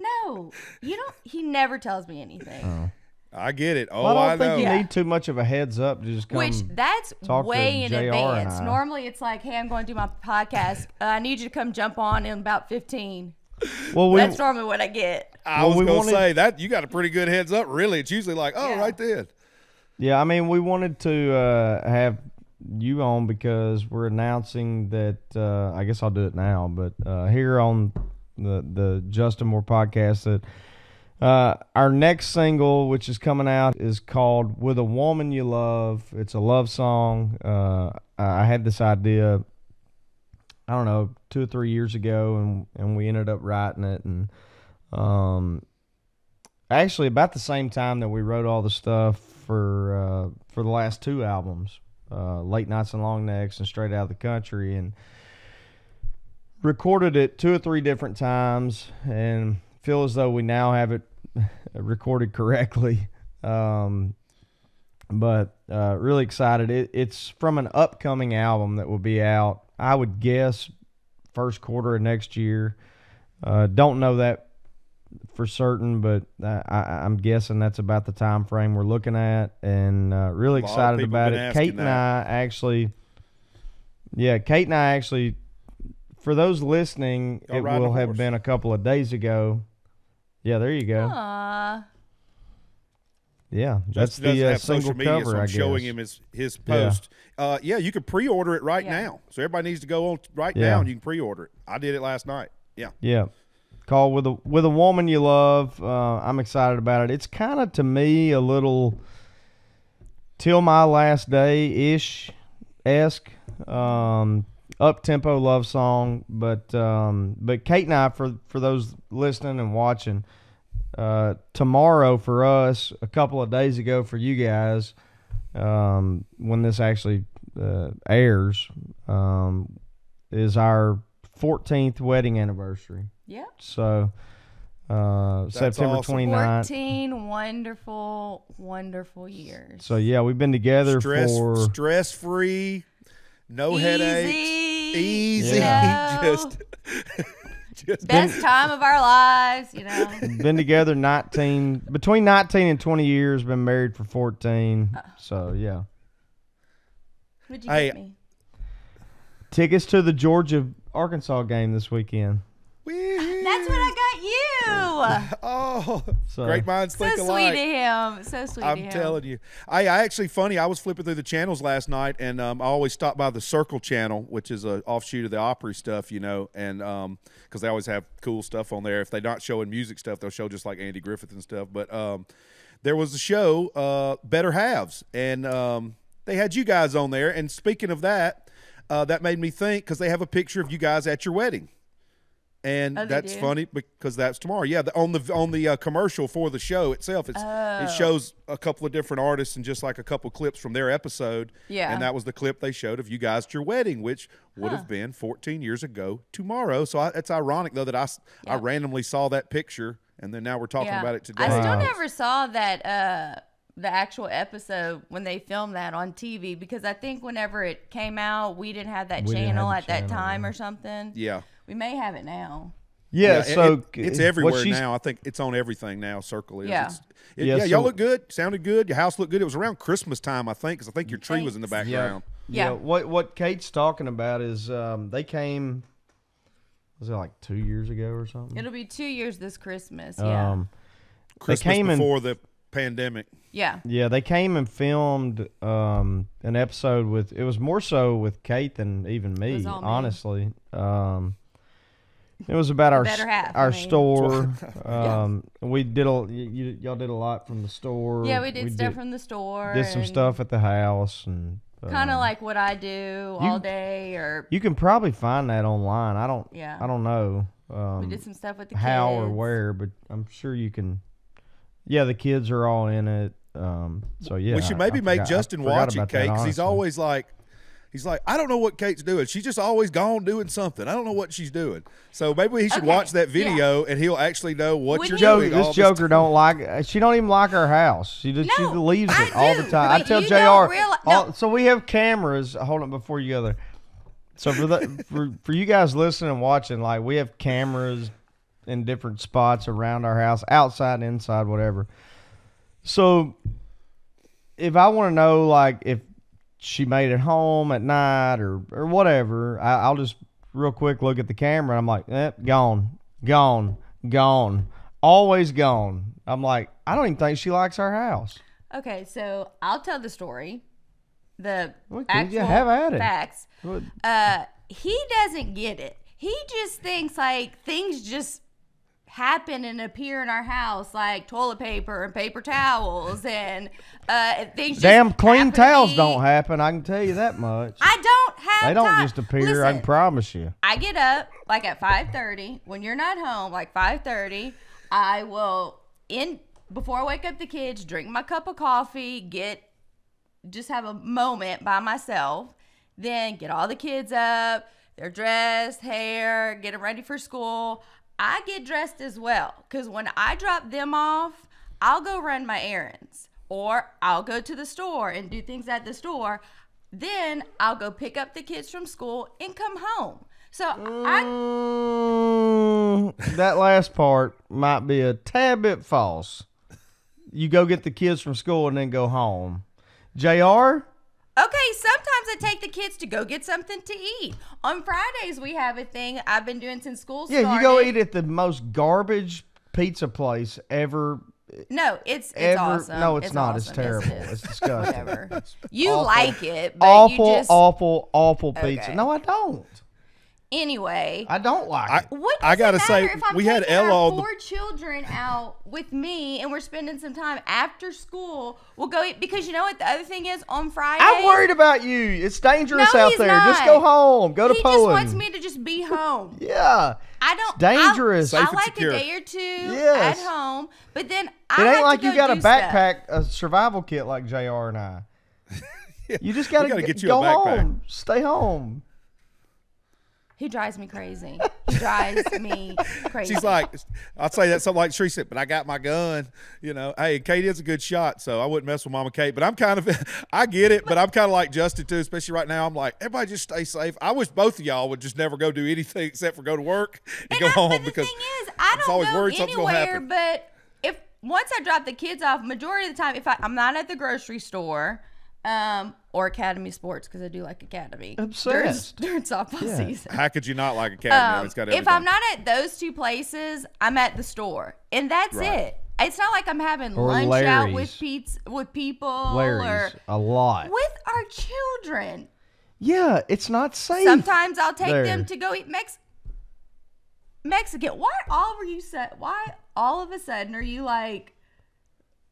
E: no, you don't. He never tells me anything.
D: I get it. Oh,
C: Well, I
D: I,
C: don't
D: know.
C: think you need too much of a heads up to just come.
E: Which that's
C: talk to
E: way in
C: JR
E: advance. Normally, it's like, "Hey, I'm going to do my podcast. Uh, I need you to come jump on in about 15."
C: well, we
E: That's normally what I get.
D: I
C: Well,
D: was gonna say that you got a pretty good heads up. Really, it's usually like, oh,
E: Yeah.
D: right then.
C: Yeah, I mean, we wanted to uh, have you on because we're announcing that. Uh, I guess I'll do it now, but uh, here on the the Justin Moore podcast, that uh, our next single, which is coming out, is called "With a Woman You Love." It's a love song. Uh, I had this idea. I don't know, two or three years ago, and and we ended up writing it, and um, actually about the same time that we wrote all the stuff for uh, for the last two albums, uh, Late Nights and Long Necks and Straight Out of the Country, and recorded it two or three different times, and feel as though we now have it recorded correctly. Um, but uh, really excited. It, it's from an upcoming album that will be out. I would guess first quarter of next year. Uh, don't know that for certain, but I, I'm guessing that's about the time frame we're looking at, and uh, really
D: A lot of
C: excited about it. Kate and
D: that.
C: I actually, yeah, Kate and I actually, for those listening,
D: Y'all
C: it will have been a couple of days ago. Yeah, there you go.
E: Aww.
C: Yeah, that's
D: Justin doesn't
C: the uh,
D: have social
C: single
D: media,
C: cover.
D: so I'm
C: I
D: showing him his his
C: Yeah.
D: post. Uh, yeah, you can pre-order it right
E: Yeah.
D: now. So everybody needs to go on right
C: Yeah.
D: now and you can pre-order it. I did it last night. Yeah.
C: Yeah. Call with a with a woman you love. Uh, I'm excited about it. It's kind of to me a little till my last day ish esque um, up tempo love song. But um, but Kate and I for for those listening and watching. Uh, tomorrow for us, a couple of days ago for you guys, um, when this actually uh, airs, um, is our 14th wedding anniversary.
E: Yep.
C: So uh, September
D: awesome.
C: 29th.
E: 14 wonderful, wonderful years.
C: So yeah, we've been together
D: Stress
C: for
D: stress free, no headaches,
E: Easy.
D: easy.
E: you know,
D: Just just
E: best time of our lives, you know.
C: been together 19 between 19 and 20 years. Been married for 14.
E: Uh.
C: So yeah,
E: What'd you
D: Hey,
E: get me?
C: tickets to the Georgia Arkansas game this weekend.
E: You.
D: Oh,
C: So-
D: great minds
E: So
D: think
E: sweet
D: alike.
E: of him. So sweet of
D: I'm
E: him.
D: telling you. I, I actually funny. I was flipping through the channels last night, and um, I always stop by the Circle channel, which is a offshoot of the Opry stuff, you know, and because they always have cool stuff on there. If they're not showing music stuff, they'll show just like Andy Griffith and stuff. But um, there was a show, uh, Better Halves, and um, they had you guys on there. And speaking of that, uh, that made me think because they have a picture of you guys at your wedding. And
E: Oh,
D: that's
E: do?
D: funny because that's tomorrow. Yeah, the, on the on the uh, commercial for the show itself, it's
E: Oh.
D: it shows a couple of different artists and just like a couple clips from their episode.
E: Yeah.
D: and that was the clip they showed of you guys at your wedding, which would have been 14 years ago tomorrow. So I, it's ironic though that I
E: Yeah.
D: randomly saw that picture and then now we're talking
E: Yeah.
D: about it today.
E: I still
C: Wow.
E: never saw that uh the actual episode when they filmed that on TV because I think whenever it came out, we didn't have that
C: We
E: channel
C: have
E: at
C: the
E: that
C: channel,
E: time or something.
D: yeah.
E: We may have it now.
C: Yeah,
D: it-
C: so
D: it- it's
C: what
D: everywhere now. I think it's on everything now. Circle is.
E: Yeah.
D: It-
C: Yeah,
D: yeah, y'all look good. Sounded good. Your house looked good. It was around Christmas time, I think, because I think your tree was in the background.
C: Yeah.
E: Yeah.
C: What what Kate's talking about is um, they came. Was it like two years ago or something?
E: It'll be two years this Christmas. Yeah.
C: Um,
D: Christmas
C: came in-
D: before the pandemic.
E: yeah.
C: Yeah, they came and filmed um, an episode with. It was more so with Kate than even me,
E: was all me.
C: honestly. Um, it was about our
E: half,
C: our
E: I mean.
C: store. um, we did a you, y'all did a lot from the store.
E: Yeah, we did stuff from the store.
C: did some stuff at the house and
E: Kind of
C: um,
E: like what I do all day, or
C: you can probably find that online. I don't.
E: Yeah.
C: I don't know. Um,
E: we did some stuff with the
C: how or where, but I'm sure you can. Yeah, the kids are all in it. Um, so yeah,
D: we should maybe
C: I
D: make
C: forgot-
D: Justin watch it, Kate, because he's always like, He's like, I don't know what Kate's doing. She's just always gone doing something. I don't know what she's doing. So maybe he should
E: Okay,
D: watch that
E: yeah.
D: video and he'll actually know what
E: Would
D: you're
E: he-
C: Joe,
D: doing. all
C: this Joker don't like. She don't even like our house. She just,
E: No,
C: she leaves
E: I
C: it all the
E: do,
C: time. I tell Jr.
E: don't reali-
C: all-
E: no.
C: so we have cameras. Hold on before you go there. So for the for for you guys listening and watching, like we have cameras in different spots around our house, outside, inside, whatever. So if I want to know, like if she made it home at night or or whatever, I, I'll just real quick look at the camera. and I'm like, eh, gone, gone, gone, always gone. I'm like, I don't even think she likes our house.
E: Okay, so I'll tell the story. The
C: Okay,
E: actual
C: have at it.
E: facts. Uh, he doesn't get it. He just thinks like things just happen and appear in our house, like toilet paper and paper towels and uh, things.
C: Damn clean towels don't happen. I can tell you that much.
E: I don't have.
C: They don't
E: time.
C: just appear. I can promise you.
E: I get up like at 5:30 when you're not home, like 5:30. I will in before I wake up the kids, drink my cup of coffee, get just have a moment by myself, then get all the kids up, they're dressed, hair, get them ready for school. I get dressed as well cuz when I drop them off, I'll go run my errands or I'll go to the store and do things at the store. Then I'll go pick up the kids from school and come home. So I
C: Mm, that last part might be a tad bit false. You go get the kids from school and then go home. Jr.
E: Okay, sometimes I take the kids to go get something to eat. On Fridays, we have a thing I've been doing since school
C: Yeah,
E: started.
C: you go eat at the most garbage pizza place ever.
E: No, it's it's
C: Ever-
E: awesome.
C: no, it's not. It's
E: awesome. Yes, it
C: terrible. It's disgusting.
E: Whatever. You
C: Awful.
E: like it, but
C: awful,
E: you just
C: awful, awful pizza.
E: Okay.
C: No, I don't.
E: Anyway.
C: I don't like
D: I,
C: it.
E: What
D: I gotta
E: it
D: say,
E: if I'm
D: we had
E: taking
D: Ella
E: our
D: the-
E: four children out with me, and we're spending some time after school. We'll go eat because you know what the other thing is on Friday.
C: I'm worried about you. It's dangerous
E: No,
C: out
E: he's
C: there. Just go home. Go to
E: He
C: Poyen.
E: just wants me to just be home.
C: yeah.
E: I don't.
C: It's dangerous.
E: I, I like
D: secure.
E: a day or two
C: Yes.
E: at home, but then
C: It
E: I
C: ain't
E: have
C: like
E: to
C: you got a
E: do stuff.
C: backpack, a survival kit like Jr. and I. You just gotta,
D: gotta
C: g-
D: get you a
C: go
D: backpack.
C: home. Stay home.
E: He drives me crazy. He drives me crazy.
D: She's like, I'll say that something like Sheree said, but I got my gun. You know, hey, Kate is a good shot, so I wouldn't mess with Mama Kate. But I'm kind of, I get it, but I'm kind of like Justin too, especially right now. I'm like, everybody just stay safe. I wish both of y'all would just never go do anything except for go to work and,
E: And
D: go
E: I-
D: home because
E: thing is, I don't
D: always
E: go
D: worried something's gonna
E: anywhere.
D: happen.
E: But if once I drop the kids off, majority of the time, if I, I'm not at the grocery store. Um, or Academy Sports because I do like Academy during,
C: Obsessed.
E: during softball
C: Yeah.
E: season.
D: how could you not like Academy?
E: Um,
D: it's got
E: if. I'm not at those two places, I'm at the store, and that's
D: Right.
E: it. It's not like I'm having
C: Or
E: lunch out with
C: Larry's.
E: pizza with people
C: Larry's
E: or
C: a lot.
E: with our children.
C: Yeah, it's not safe.
E: Sometimes I'll take
C: there.
E: them to go eat Mex Mexican. Why all were you said? Why all of a sudden are you like?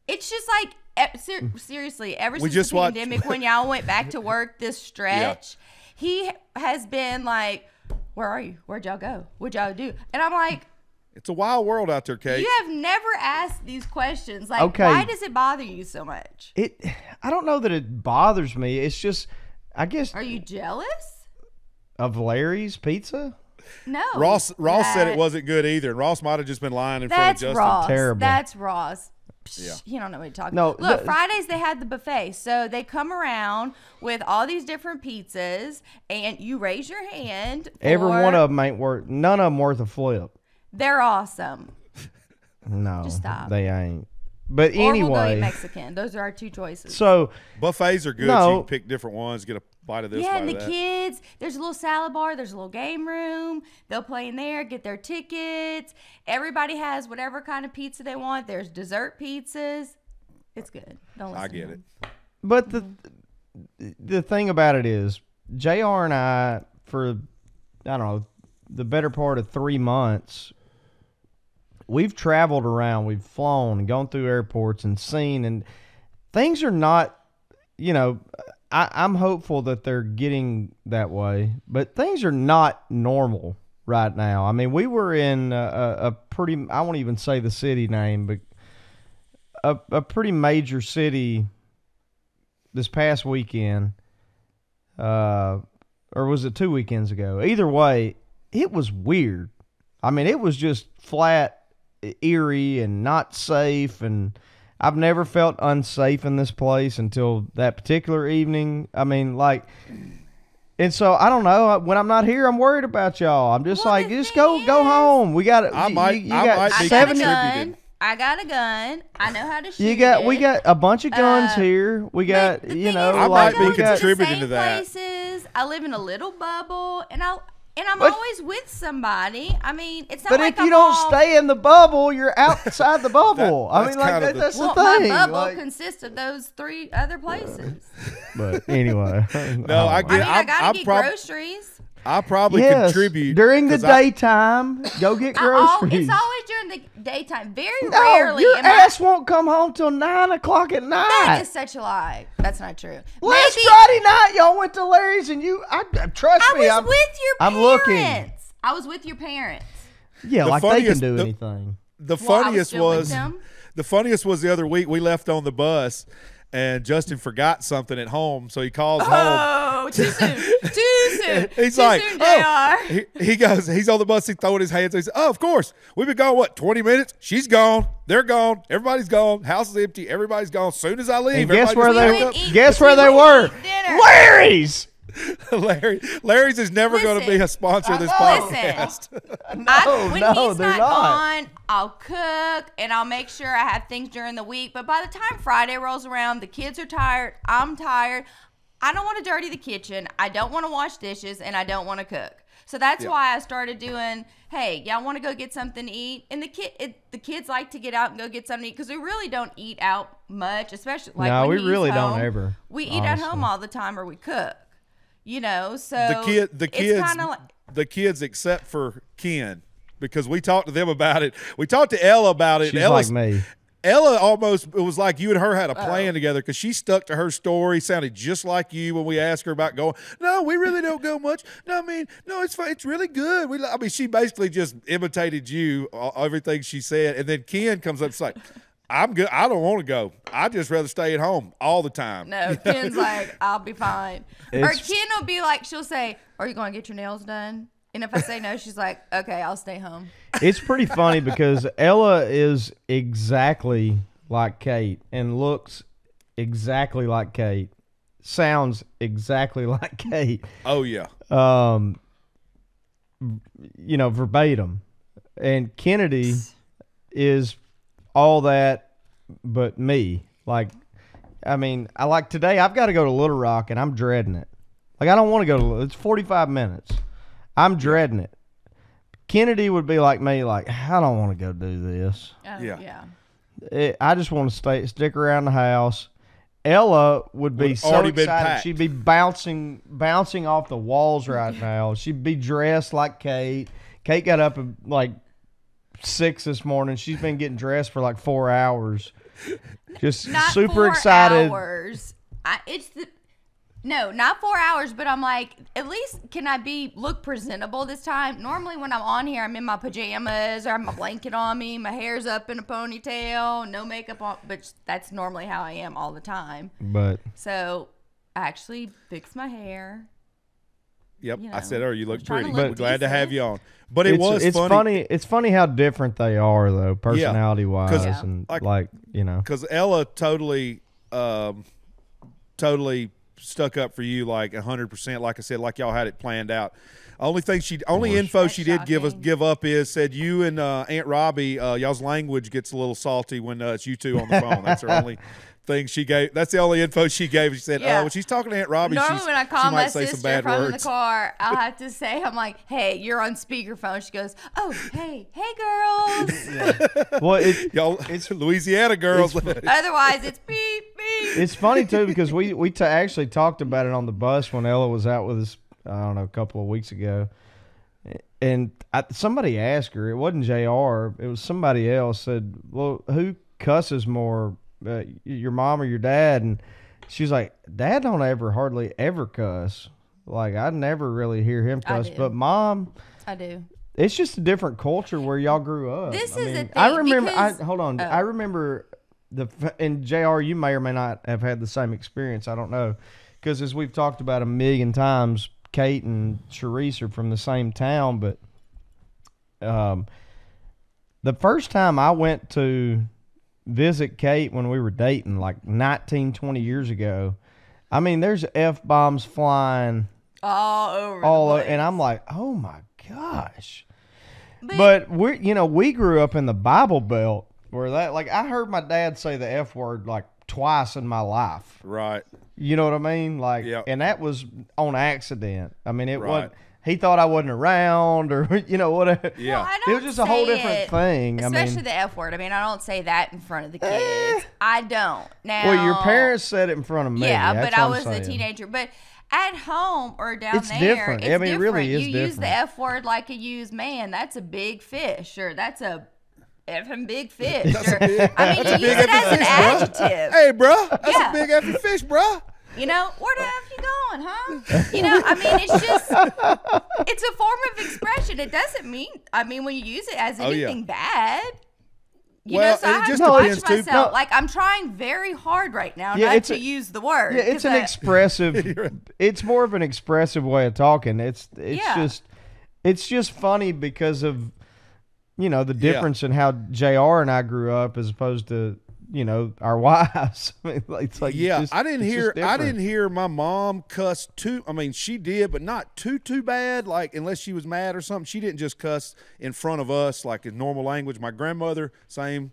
E: It's just like ser- mm. seriously. Ever since
D: just
E: the
D: watched-
E: pandemic, when y'all went back to work this stretch, he has been like, "Where are you? Where'd y'all go? What'd y'all do?" And I'm like.
D: it's a wild world out there, Kate.
E: You have never asked these questions. Like,
C: Okay.
E: why does it bother you so much?
C: It. I don't know that it bothers me. It's just, I guess,
E: Are you jealous?
C: of Larry's pizza.
E: No.
D: Ross Ross said it wasn't good either, and Ross might have just been lying in front
E: That's
D: of Justin.
E: Ross.
C: Terrible.
E: That's Ross. Psh,
D: Yeah.
E: You don't know what you're talking
C: No,
E: about. Look,
C: the-
E: Fridays they had the buffet. So they come around with all these different pizzas and you raise your hand.
C: Every
E: for-
C: one of them ain't worth. None of them worth a flip.
E: They're awesome.
C: No,
E: Just stop.
C: they ain't. But
E: Or we'll go eat
C: anyway,
E: Mexican. Those are our two choices.
C: so
D: Buffets are good.
C: No.
D: So you can pick different ones, get a bite of this,
E: yeah,
D: bite
E: and
D: of
E: the
D: that.
E: kids, there's a little salad bar, there's a little game room. They'll play in there, get their tickets. Everybody has whatever kind of pizza they want. There's dessert pizzas. It's good. Don't listen
D: I
E: to
D: get
E: them.
D: it.
C: But the mm-hmm. the thing about it is, Jr. and I, for I don't know, the better part of three months, we've traveled around, we've flown and gone through airports and seen, and things are not, you know, I, I'm hopeful that they're getting that way, but things are not normal right now. I mean, we were in a, a, pretty, I won't even say the city name, but a, a pretty major city this past weekend. uh, or was it two weekends ago? Either way, it was weird. I mean, it was just flat, eerie, and not safe. And I've never felt unsafe in this place until that particular evening. I mean, like. And so I don't know. When I'm not here, I'm worried about y'all. I'm just
E: Well,
C: like,
E: the
C: just
E: thing
C: go, go home. We got.
D: I
C: you,
D: might-
C: You, you
D: I
C: got
D: might be
E: I got a
D: contributing.
E: gun. I got a gun. I know how to shoot.
C: You got. We got a bunch of guns
E: Uh,
C: here. We got. You know,
E: is,
D: I
C: like
D: might be contributing
E: the
D: to that.
E: Places. I live in a little bubble, and I and I'm
C: But-
E: always with somebody. I mean, it's not
C: But
E: like
C: if you
E: I'm
C: don't
E: all-
C: stay in the bubble, you're outside the bubble. I mean, like that,
D: the-
C: that's the thing.
E: my bubble
C: like-
E: consists of those three other places.
C: but anyway,
D: No, I oh,
E: I
D: get-
E: mean, I
D: I'm-
E: gotta
D: I'm
E: get
D: prob-
E: groceries.
D: I probably
C: yes,
D: contribute
C: during the
D: 'cause I-
C: daytime. Go get
E: I
C: groceries.
E: it's always during the daytime. Very
C: no,
E: rarely.
C: your
E: am I-
C: ass won't come home till nine o'clock at night.
E: That is such a lie. That's not true.
C: Last
E: Maybe
C: Friday night, y'all went to Larry's, and you. I trust
E: I
C: me.
E: was
C: I'm,
E: with your
C: I'm looking.
E: I was with your parents.
C: yeah,
D: The
C: like they can
D: funniest-
C: do
D: the-
C: anything.
D: the
E: Well, I was
D: funniest was the funniest was the other week we left on the bus and Justin forgot something at home, so he calls oh, home.
E: Oh, too soon. Too soon.
D: He's
E: too
D: like,
E: soon,
D: oh,
E: JR.
D: he, he goes, he's on the bus, he's throwing his hands. He says, oh, of course. We've been gone, what, 20 minutes? She's gone. They're gone. Everybody's gone. House is empty. Everybody's gone. Soon as I leave,
C: And guess where
D: just
C: they
E: We
D: woke
E: went eat-
C: guess where
E: we
C: they were?
E: eat.
C: Larry's.
D: Up. Larry, Larry's is never going to be a sponsor of this
E: Listen.
D: podcast.
E: I, when
C: no,
E: he's
C: they're
E: not,
C: not.
E: gone, I'll cook and I'll make sure I have things during the week. But by the time Friday rolls around, the kids are tired. I'm tired. I don't want to dirty the kitchen. I don't want to wash dishes, and I don't want to cook. So that's
D: Yeah.
E: why I started doing. Hey, y'all want to go get something to eat? And the kid, it, the kids like to get out and go get something to eat because we really don't eat out much, especially like
C: No,
E: when
C: we
E: he's
C: really don't ever,
E: We eat at home all the time, or we cook. You know, so
D: the kid the kids
E: like,
D: the kids except for Ken because we talked to them about it. We talked to Ella about it.
C: She's
D: Ella's-
C: like me.
D: Ella almost it was like you and her had a plan together because she stuck to her story. Sounded just like you when we asked her about going. No, we really don't go much. No, I mean, no, it's fine. It's really good. We, I mean, she basically just imitated you, uh, everything she said, and then Ken comes up and like, "I'm good. I don't want to go. I just rather stay at home all the time."
E: No, Ken's like, I'll be fine. or
C: It's-
E: Ken will be like, she'll say, Are you going to get your nails done? And if I say no, she's like, Okay, I'll stay home.
C: It's pretty funny because Ella is exactly like Kate and looks exactly like Kate, sounds exactly like Kate.
D: Oh yeah.
C: Um, you know, verbatim. And Kennedy is all that but me. Like, I mean, I like today. I've got to go to Little Rock, and I'm dreading it. Like, I don't want to go to. It's 45 minutes. I'm dreading it. Kennedy would be like me, like I don't want to go do this.
E: Oh,
D: Yeah.
E: yeah.
C: It, I just want to stay, stick around the house. Ella would be
D: Would
C: so
D: already been
C: excited. She'd be bouncing, bouncing off the walls right now. She'd be dressed like Kate. Kate got up and like six this morning. She's been getting dressed for like four hours. Just
E: Not
C: super
E: four
C: excited.
E: hours. I, it's the. No, not four hours, but I'm like, at least can I be look presentable this time? Normally, when I'm on here, I'm in my pajamas or I have my blanket on me, my hair's up in a ponytail, no makeup on, but that's normally how I am all the time.
C: But
E: So I actually fix my hair.
D: Yep.
E: You
D: I said, "Oh, you look
E: trying to
D: pretty."
C: look
D: We're glad to have you on. But it
C: it's,
D: was
C: it's
D: funny
C: It's funny how different they are, though, personality wise,
D: Yeah.
C: and
D: Like-
C: like you know.
D: because Ella totally, um, totally stuck up for you like hundred percent. Like I said, like y'all had it planned out. Only thing she, only info
E: That's
D: she did give us give up is said you and uh, Aunt Robbie, uh, y'all's language gets a little salty when uh, it's you two on the phone. That's her only thing she gave. That's the only info she gave. She said,
E: Yeah.
D: "Oh, when she's talking to Aunt Robbie,
E: Normally,
D: she's,
E: when I call my
D: say some
E: sister
D: bad
E: from
D: words."
E: the car, I'll have to say, I'm like, hey, you're on speakerphone. She goes, oh, hey, hey, girls.
C: Well, it,
D: Y'all, it's Louisiana girls.
E: Otherwise, it's beep, beep.
C: it's funny too because we we t- actually talked about it on the bus when Ella was out with us. I don't know a couple of weeks ago, and I, somebody asked her. It wasn't Jr. It was somebody else. Said, "Well, who cusses more, uh, your mom or your dad?" And she's like, "Dad don't ever hardly ever cuss. Like I never really hear him cuss,
E: do.
C: but mom."
E: I do.
C: It's just a different culture where y'all grew up.
E: This
C: I
E: is
C: mean, I
E: thing,
C: remember. I
E: because-
C: hold on.
E: oh.
C: I remember the and Jr. You may or may not have had the same experience. I don't know because as we've talked about a million times, Kate and Sharice are from the same town, but um, the first time I went to visit Kate when we were dating, like 19, 20 years ago, I mean, there's f bombs flying
E: all over.
C: all,
E: the
C: o- and I'm like, oh my gosh.
E: But,
C: But we, you know, we grew up in the Bible Belt where that, like, I heard my dad say the f word like twice in my life.
D: Right.
C: You know what I mean? Like,
D: Yep.
C: and that was on accident. I mean, it
D: Right.
C: wasn't. He thought I wasn't around, or you know whatever.
D: Yeah.
E: Well, I
C: It was
E: don't
C: just a whole different
E: it,
C: thing. I
E: Especially
C: mean-
E: the F word. I mean, I don't say that in front of the eh. kids. I don't. Now,
C: well, your parents said it in front of me.
E: Yeah,
C: That's
E: but I was
C: I'm
E: a teenager. But at home or down
C: It's
E: there,
C: different.
E: it's
C: I mean, it really
E: different.
C: is
E: You use the. F word like you use man. That's a big fish, or that's a effing big fish. or, I mean, you use it as an adjective.
D: Hey, bruh. That's
E: Yeah.
D: a big effing fish, bruh.
E: You know, where the F you going, huh? You know, I mean, it's just, it's a form of expression. It doesn't mean, I mean, when you use it as
D: Oh, yeah.
E: anything bad. You
D: Well,
E: know, so I
D: it
E: have
D: just
E: to watch
D: too.
E: myself.
C: No.
E: Like I'm trying very hard right now
C: Yeah,
E: not
C: it's
E: to
C: a-
E: use the word.
C: Yeah, it's
E: 'cause
C: an
E: I-
C: expressive. it's more of an expressive way of talking. It's it's
E: Yeah.
C: just it's just funny because of you know the
D: Yeah.
C: difference in how Jr. and I grew up as opposed to you know our wives. I mean, it's like
D: Yeah,
C: just-
D: I didn't hear. I didn't hear my mom cuss too. I mean, she did, but not too too bad. Like unless she was mad or something, she didn't just cuss in front of us like in normal language. My grandmother, same.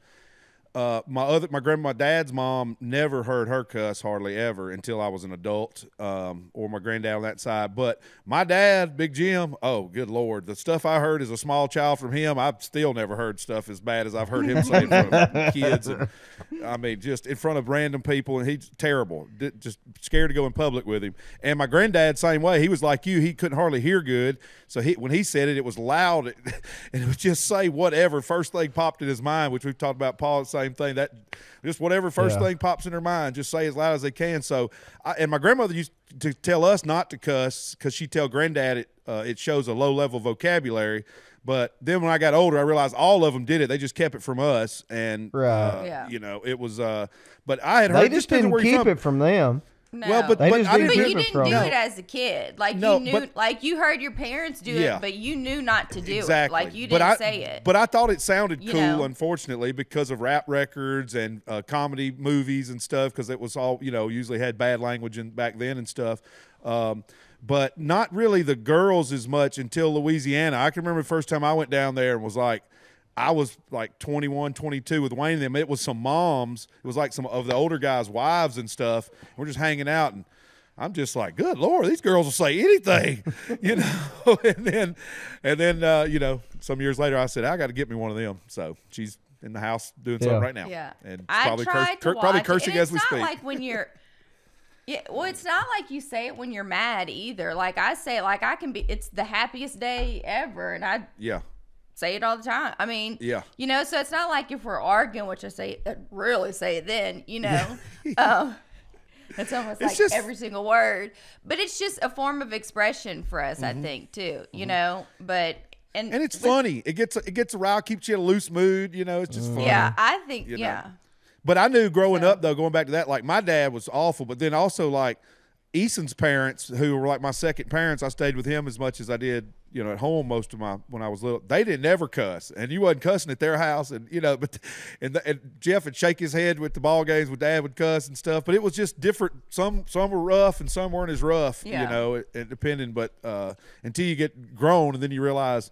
D: Uh, my other, my grandma, my dad's mom never heard her cuss hardly ever until I was an adult, um, or my granddad on that side. But my dad, Big Jim, oh good lord, the stuff I heard as a small child from him, I've still never heard stuff as bad as I've heard him say in front of kids. And, I mean, just in front of random people, and he's terrible. D- Just scared to go in public with him. And my granddad, same way. He was like you. He couldn't hardly hear good, so he when he said it, it was loud, and it would just say whatever. First thing popped in his mind, which we've talked about. Paul, same thing. That just whatever first
C: Yeah.
D: thing pops in their mind, just say as loud as they can. So, I, and my grandmother used to tell us not to cuss because she tell granddad it uh, it shows a low level vocabulary. But then when I got older, I realized all of them did it. They just kept it from us, and
C: Right.
D: uh,
E: Yeah.
D: you know, it was. Uh, but I had
C: They just didn't keep
D: from.
C: it from them.
E: No.
D: Well, but,
C: They
D: but I
C: didn't
E: But you didn't do
C: No.
E: it as a kid. Like
D: No,
E: you knew,
D: but-
E: like you heard your parents do
D: Yeah.
E: it, but you knew not to do
D: exactly.
E: it. Like you didn't
D: I,
E: say it.
D: But I thought it sounded
E: You
D: cool,
E: know?
D: unfortunately, because of rap records and uh, comedy movies and stuff. Because it was all you know, usually had bad language in, back then and stuff. Um, but not really the girls as much until Louisiana. I can remember the first time I went down there and was like. I was like 21, 22 with Wayne and them. It was some moms. It was like some of the older guys' wives and stuff. We're just hanging out and I'm just like, good lord, these girls will say anything, you know. and then, and then, uh, you know, some years later, I said, I got to get me one of them. So she's in the house doing
C: Yeah.
D: something right now.
E: Yeah,
D: and
E: I
D: probably,
E: tried
D: curse,
E: to
D: cur-
E: watch
D: probably cursing
E: and
D: as we
E: it's
D: speak.
E: not like when you're. Yeah, well, it's not like you say it when you're mad either. Like I say, it like I can be. It's the happiest day ever, and I
D: yeah,
E: say it all the time. I mean,
D: Yeah.
E: you know. So it's not like if we're arguing, which I say, I really say it then. You know, um, it's almost
D: It's
E: like
D: just-
E: every single word. But it's just a form of expression for us, I think, too. You know, but and
D: Mm-hmm. and it's
E: but-
D: funny. It gets it gets around, keeps you in a loose mood. You know, it's just funny.
E: Yeah, I think.
D: You know.
E: yeah.
D: But I knew growing up though, going back to that, like my dad was awful, but then also like Eason's parents, who were like my second parents, I stayed with him as much as I did, you know, at home most of my when I was little. They didn't ever cuss, and you wasn't cussing at their house, and you know, but and, and Jeff would shake his head with the ball games with Dad would cuss and stuff, but it was just different. Some some were rough and some weren't as rough,
E: yeah.
D: you know, it, it depending. But uh, until you get grown, and then you realize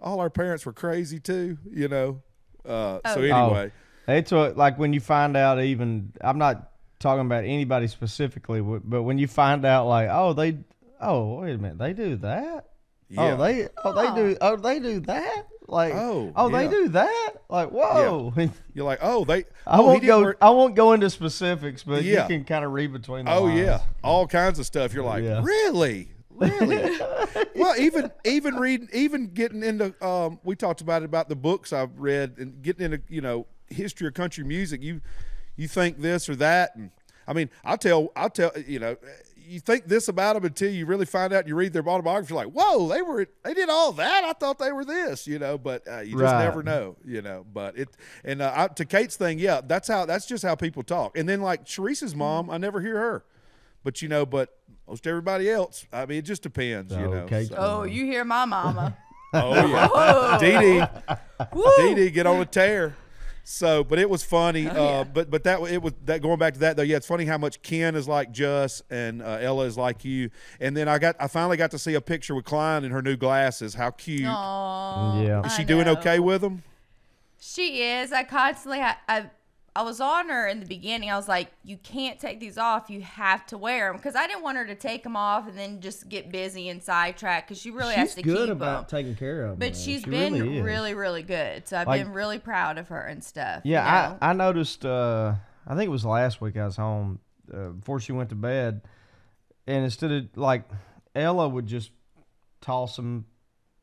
D: all our parents were crazy too, you know. Uh, so
E: Oh.
D: anyway.
C: It's what like when you find out even I'm not talking about anybody specifically, but when you find out like oh they oh wait a minute they do that
D: Yeah.
C: oh they oh they do oh they do that like
D: Oh,
C: oh they do that like whoa
D: You're like, oh, they.
C: I
D: oh,
C: won't go
D: work-
C: I won't go into specifics, but
D: Yeah.
C: you can kind of read between the
D: Oh
C: lines.
D: yeah, all kinds of stuff. You're like,
C: Yeah.
D: really, really? well, even even reading, even getting into. Um, we talked about it about the books I've read and getting into, you know, history of country music. You you think this or that, and I mean, I'll tell, I'll tell, you know. You think this about them until you really find out. and You read their autobiography. You're like, "Whoa, they were they did all that. I thought they were this, you know." But uh, you just
C: Right.
D: never know, you know. But it and uh, I, to Kate's thing, yeah, that's how that's just how people talk. And then like Sharice's mom, I never hear her But you know, but most everybody else, I mean, it just depends. You know.
C: Okay.
D: so-
E: Oh, you hear my mama.
D: Oh yeah,
E: Oh.
D: Dee Dee, Dee Dee, get on a tear. So, but it was funny.
E: Oh,
D: uh. But but that it was that going back to that though. Yeah, it's funny how much Ken is like Just and uh, Ella is like you. And then I got I finally got to see a picture with Klein in her new glasses. How cute!
E: Aw,
C: Yeah.
D: Is she doing okay with them?
E: She is. I constantly, I, I, I was on her in the beginning. I was like, you can't take these off. You have to wear them because I didn't want her to take them off and then just get busy and sidetrack because she really has to keep it.
C: She's good
E: keep
C: about
E: them.
C: taking care of them.
E: But
C: man.
E: she's
C: She
E: been
C: really,
E: really, really, good. So I've
C: Like-
E: been really proud of her and stuff.
C: Yeah,
E: you know?
C: I, I noticed. Uh, I think it was last week I was home uh, before she went to bed, and instead of like Ella would just toss them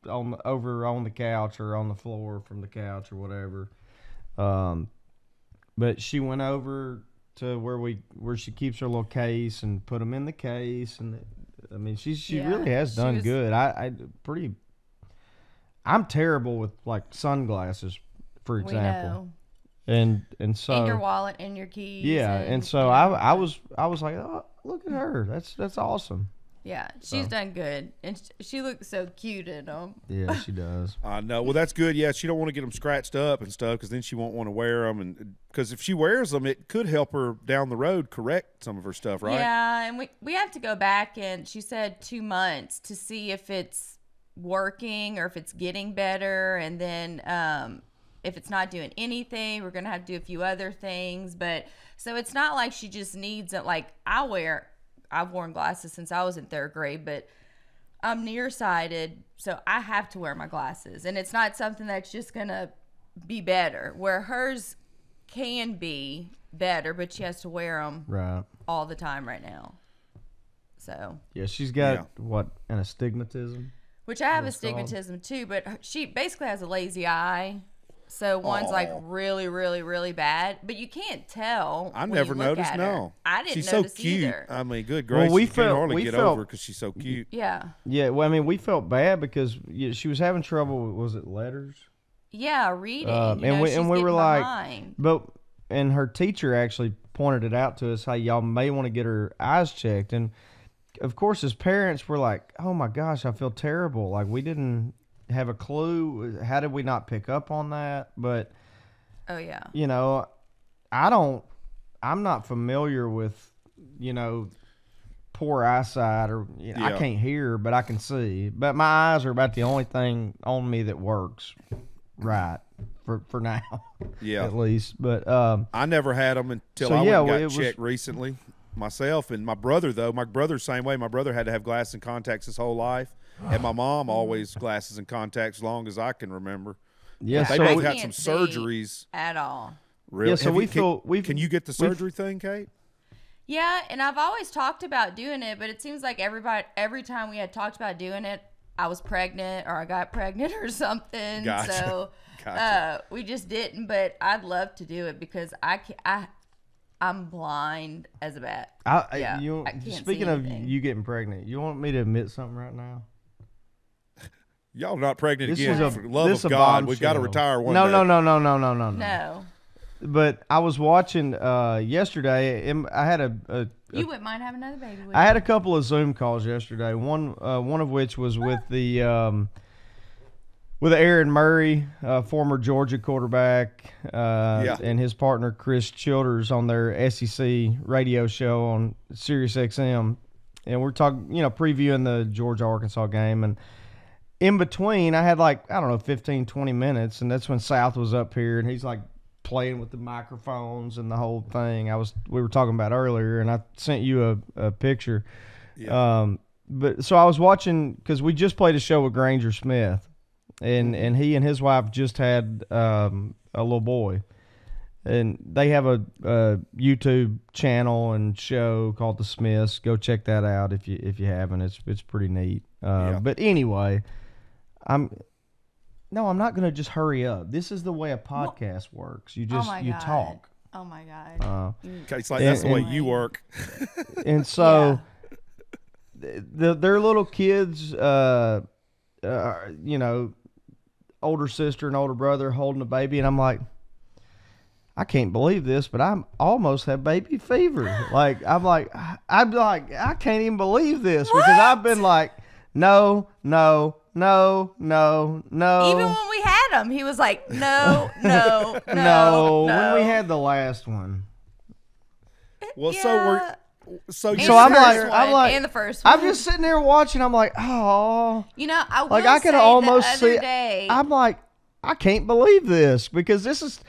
C: on the, over on the couch or on the floor from the couch or whatever. Um, but she went over to where we where she keeps her little case and put them in the case, and I mean she she
E: Yeah,
C: really has done
E: was-
C: good. I I pretty. I'm terrible with like sunglasses, for example
E: know.
C: and and so
E: and your wallet and your keys.
C: yeah, and so
E: you
C: I I was I was like, oh, look at her, that's that's awesome.
E: Yeah, she's done good. And sh- she looks so cute in them.
C: Yeah, she does.
D: I know. Well, that's good. Yeah, she don't want to get them scratched up and stuff because then she won't want to wear them, and because if she wears them, it could help her down the road correct some of her stuff, right?
E: Yeah, and we we have to go back and she said two months to see if it's working or if it's getting better, and then um, if it's not doing anything, we're gonna have to do a few other things. But so it's not like she just needs it. Like I wear, I've worn glasses since I was in third grade, but I'm nearsighted, so I have to wear my glasses, and it's not something that's just gonna be better. Where hers can be better, but she has to wear them
C: Right.
E: all the time right now. So,
C: Yeah, she's got
D: Yeah.
C: what an astigmatism.
E: which I have
C: What's called?
E: astigmatism too, but she basically has a lazy eye. So one's like really, really, really bad, but you can't tell.
D: I
E: when you
D: never
E: look
D: noticed.
E: at her.
D: No,
E: I didn't
D: She's so cute.
E: either.
D: I mean, good
C: Well, we
D: you can't
C: felt-
D: hardly
C: we
D: get
C: felt-
D: over because she's so cute.
E: yeah,
C: Yeah, well, I mean, we felt bad because yeah, she was having trouble. with- Was it letters?
E: yeah, reading.
C: Um,
E: you
C: and
E: know,
C: we and we were like,
E: behind.
C: but and her teacher actually pointed it out to us how y'all may want to get her eyes checked, and of course, as parents, we're like, oh my gosh, I feel terrible. Like we didn't have a clue. How did we not pick up on that? But
E: oh yeah,
C: you know, I don't. I'm not familiar with, you know, poor eyesight or you know, I can't hear, but I can see. But my eyes are about the only thing on me that works right for for now,
D: Yeah,
C: at least. But um,
D: I never had them until
C: So,
D: I
C: yeah,
D: went
C: well,
D: and
C: it
D: got
C: was-
D: checked recently myself. And my brother, though, my brother same way. My brother had to have glasses and contacts his whole life, and my mom always glasses and contacts as long as I can remember.
C: yeah,
D: They
C: so
D: both
C: we,
D: had some surgeries.
E: at all.
D: Really?
C: Yeah, so
D: Have
C: we
D: you,
C: feel- we-
D: Can you get the surgery thing, Kate?
E: Yeah, and I've always talked about doing it, but it seems like everybody every time we had talked about doing it, I was pregnant or I got pregnant or something.
D: Gotcha.
E: So
D: Gotcha.
E: uh, we just didn't. But I'd love to do it because I can, I I'm blind as a bat.
C: I, I-
E: yeah,
C: you,
E: I can't see
C: speaking of you getting pregnant, you want me to admit something right now?
D: Y'all not pregnant
C: This
D: again.
C: is a
D: For love
C: this
D: of
C: a
D: God, we've got to retire one
C: no,
D: day.
C: no, no, no, no, no, no, no.
E: No,
C: But I was watching uh, yesterday. I had a, a, a
E: you wouldn't mind having another baby. Would
C: I
E: you?
C: had a couple of Zoom calls yesterday. One uh, one of which was with the um, with Aaron Murray, uh, former Georgia quarterback, uh,
D: Yeah.
C: and his partner Chris Childers on their SEC radio show on Sirius XM, and we're talking, you know, previewing the Georgia Arkansas game, and in between, I had like I don't know 15, 20 minutes, and that's when South was up here, and he's like playing with the microphones and the whole thing. I was we were talking about earlier, and I sent you a, a picture. Um, but so I was watching because we just played a show with Granger Smith, and and he and his wife just had um, a little boy, and they have a, a YouTube channel and show called The Smiths. Go check that out if you if you haven't. It's it's pretty neat. Uh,
D: Yeah.
C: But anyway, I'm no, I'm not gonna just hurry up. This is the way a podcast works. You
E: oh
C: just
E: my
C: you
E: god.
C: talk.
E: Oh my god.
C: Uh,
D: It's like
C: And-
D: that's the way
C: and-
D: you work.
C: and so the, their little kids uh, uh you know older sister and older brother holding a baby and i'm like I can't believe this, but I'm almost have baby fever. like I'm like I'm like I can't even believe this because I've been like no, no, no, no, no.
E: Even when we had him, he was like, no, no, no,
C: no,
E: no.
C: when we had the last one.
D: Well, so we're so
E: And
C: So I'm like-
E: one,
C: I'm like-
E: and the first one.
C: I'm just sitting there watching. I'm like, oh,
E: you know, I
C: like I could almost
E: the other
C: see.
E: day.
C: I'm like, I can't believe this because this is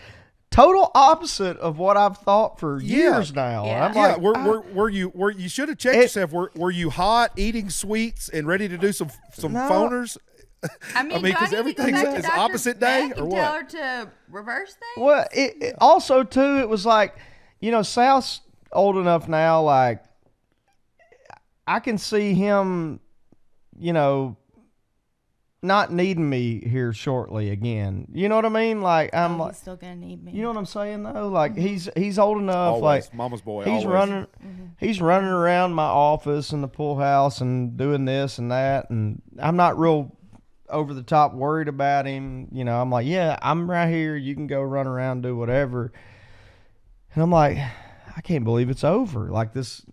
C: total opposite of what I've thought for
D: Yeah.
C: years now.
E: Yeah.
C: I'm
D: yeah,
C: like,
D: were, were, were you were you should have checked
C: It-
D: yourself. Were, were you hot, eating sweets, and ready to do some some
C: No.
D: phoners?
E: I mean,
D: I mean,
E: do
D: 'cause
E: need to
D: everything's- is
E: Dr.
D: opposite day,
E: Beck
D: or what?
E: Tell her to reverse things.
C: Well, it, it- also too, it was like, you know, South's old enough now. Like, I can see him, you know, not needing me here shortly again. You know what I mean? Like, I'm
E: Oh,
C: like,
E: still gonna need me.
C: you know what I'm saying though? Like, mm-hmm. he's he's old enough.
D: Always,
C: Like,
D: mama's boy.
C: he's
D: always.
C: running mm-hmm. he's running around my office and the pool house and doing this and that and i'm not real over the top worried about him you know i'm like yeah i'm right here you can go run around do whatever and i'm like i can't believe it's over like this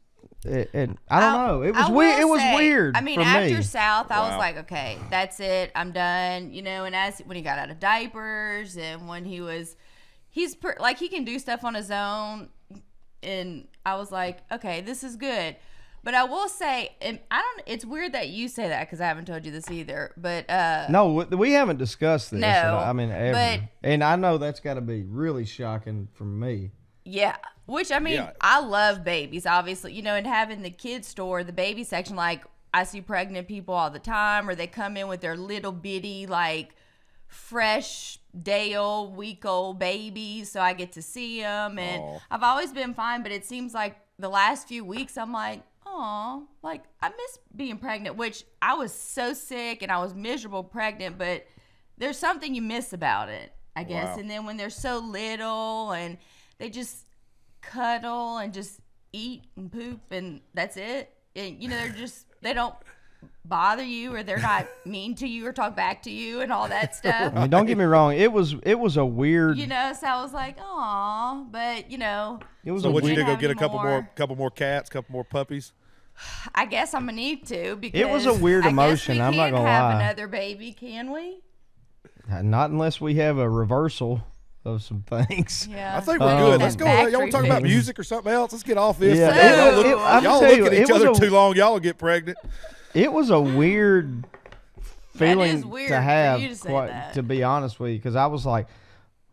C: it, and i don't
E: I-
C: know it was weird it was
E: say,
C: weird
E: I mean,
C: for
E: after
C: me.
E: South, I was like, okay, that's it. I'm done. You know, and as when he got out of diapers and when he was, he's per, like he can do stuff on his own, and I was like, okay, this is good. But I will say, and I don't. It's weird that you say that because I haven't told you this either. But uh,
C: no we- we haven't discussed this
E: No,
C: i mean ever
E: but-
C: and i know that's got to be really shocking for me
E: Yeah. Which I mean,
D: Yeah.
E: I love babies, obviously, you know, and having the kids store, the baby section, like I see pregnant people all the time, or they come in with their little bitty, like fresh day old, week old babies. So I get to see them. And
D: Aw.
E: I've always been fine, but it seems like the last few weeks, I'm like, oh, like I miss being pregnant, which I was so sick and I was miserable pregnant, but there's something you miss about it, I guess.
D: Wow.
E: And then when they're so little and they just cuddle and just eat and poop and that's it. And you know, they're just they don't bother you or they're not mean to you or talk back to you and all that stuff.
C: i mean don't get me wrong it was it was a weird
E: You know, so I was like, "Aw," but you know,
C: it was
D: So
C: a
D: what you
C: weird
D: did go get a couple more,
E: more.
D: couple more cats, couple more puppies.
E: I guess I'm gonna need to because
C: It was a weird
E: I guess
C: emotion,
E: we
C: I'm not
E: can't
C: gonna
E: have
C: lie.
E: another baby, can we?
C: not unless we have a reversal of some things
E: Yeah.
D: I think we're
C: Um,
D: good. Let's go. Y'all want to talk about music or something else? Let's get off this.
C: Yeah,
D: Y'all look,
E: it-
D: y'all look
C: you,
D: at
C: it
D: each other
C: a-
D: too long. Y'all will get pregnant.
C: it was a weird feeling
E: is weird
C: to
E: for
C: have
E: you to say
C: quite-
E: that.
C: to be honest with you because i was like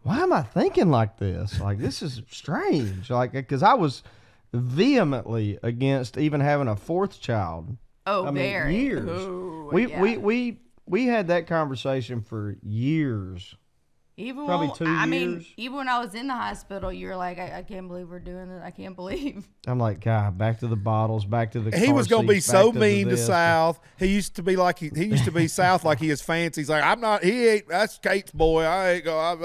C: why am i thinking like this like this is strange like because i was vehemently against even having a fourth child
E: oh,
C: i mean
E: very.
C: years
E: Ooh,
C: we,
E: yeah.
C: we we we had that conversation for years
E: Even
C: Probably
E: when,
C: two
E: I mean, even when I was in the hospital, you were like, I, I can't believe we're doing this. I can't believe.
C: i'm like god back to the bottles back to the
D: He
C: car
D: was going to be
C: seats,
D: so
C: back the
D: mean to
C: this.
D: South. He used to be like he, he used to be South like he is fancy. He's like I'm not. He ain't. That's Kate's boy. I ain't go. I'm,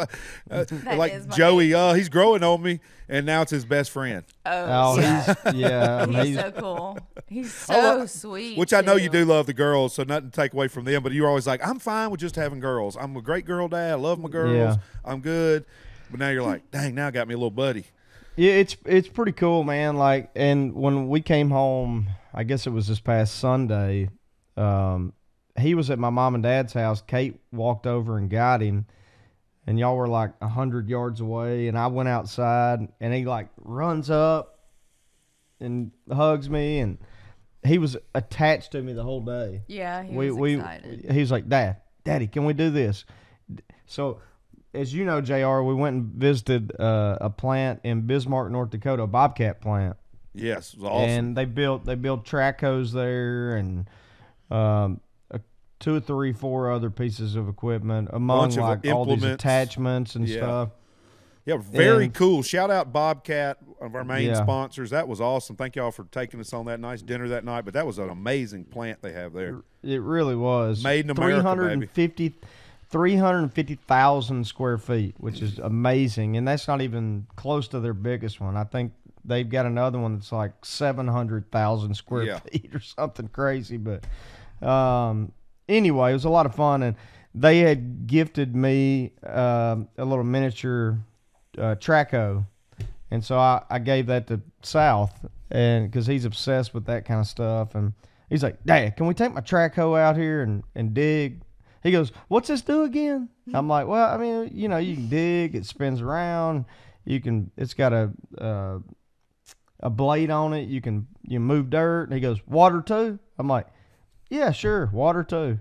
D: uh, like
E: is my
D: Joey. Uh, he's growing on me, and now it's his best friend.
E: Oh,
C: oh
E: yeah.
C: he's yeah I mean,
E: he's
C: he's
E: so cool. He's
D: I
E: so
D: lo-
E: sweet.
D: Which I know you
E: too.
D: do love the girls, so nothing to take away from them. But you're always like, I'm fine with just having girls. I'm a great girl dad. I love my girls.
C: Yeah.
D: I'm good. But now you're like, dang, now I got me a little buddy.
C: Yeah, it's it's pretty cool, man. Like, and when we came home, I guess it was this past Sunday. Um, he was at my mom and dad's house. Kate walked over and got him, and y'all were like a hundred yards away. And I went outside, and he like runs up and hugs me, and he was attached to me the whole day
E: Yeah, he
C: we
E: was
C: we
E: excited.
C: he was like, Dad, Daddy, can we do this? So, as you know, Jr., we went and visited uh, a plant in Bismarck, North Dakota, a bobcat plant,
D: Yes, it was awesome.
C: and they built they built track hoes there and um, a, two or three, four other pieces of equipment among
D: Bunch of
C: like all these attachments and
D: Yeah.
C: stuff.
D: yeah, very
C: and-
D: cool. Shout out Bobcat, one of our main
C: Yeah.
D: sponsors. That was awesome. Thank y'all for taking us on that nice dinner that night. But that was an amazing plant they have there.
C: It really was
D: Made in America, baby.
C: 350 350,000 square feet, which is amazing. And that's not even close to their biggest one. I think they've got another one that's like 700,000 square
D: Yeah.
C: feet or something crazy. But um, anyway, it was a lot of fun. And they had gifted me um, a little miniature uh, track hoe, and so I, I gave that to South, and because he's obsessed with that kind of stuff, and he's like, Dad, can we take my track hoe out here and and dig? He goes, What's this do again? I'm like, Well, I mean, you know, you can dig, it spins around, you can, it's got a uh, a blade on it, you can you move dirt. And he goes, Water too? I'm like, Yeah, sure, water too.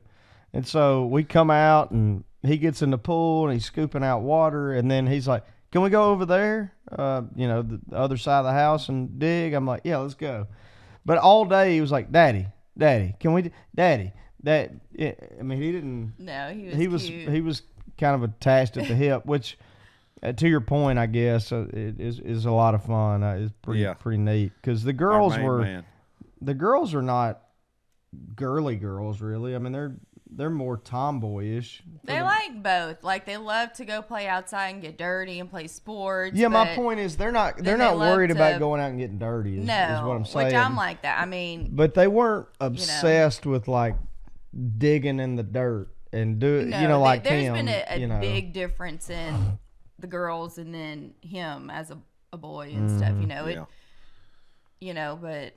C: And so we come out and he gets in the pool and he's scooping out water and then he's like, Can we go over there? Uh, you know, the, the other side of the house and dig? I'm like, Yeah, let's go. But all day he was like, Daddy, Daddy, can we d- Daddy, that I mean he didn't
E: No, he was
C: he was
E: cute.
C: he was kind of attached at the hip, which uh, to your point, I guess uh, it is is a lot of fun. Uh, it's pretty
D: Yeah.
C: pretty neat because the girls were
D: man.
C: the girls are not girly girls really. I mean they're they're more tomboyish.
E: They like both. Like they love to go play outside and get dirty and play sports.
C: Yeah, my point is they're not they're
E: then they
C: not
E: love
C: worried about going out and getting dirty. Is,
E: No,
C: is what I'm saying.
E: which I'm like that. I mean,
C: but they weren't obsessed with like digging in the dirt and do
E: no,
C: you know
E: they-
C: like
E: there's
C: him.
E: been a, a
C: you know.
E: big difference in the girls and then him as a, a boy and stuff.
C: Mm-hmm.
E: You know, it,
D: Yeah.
E: you know, but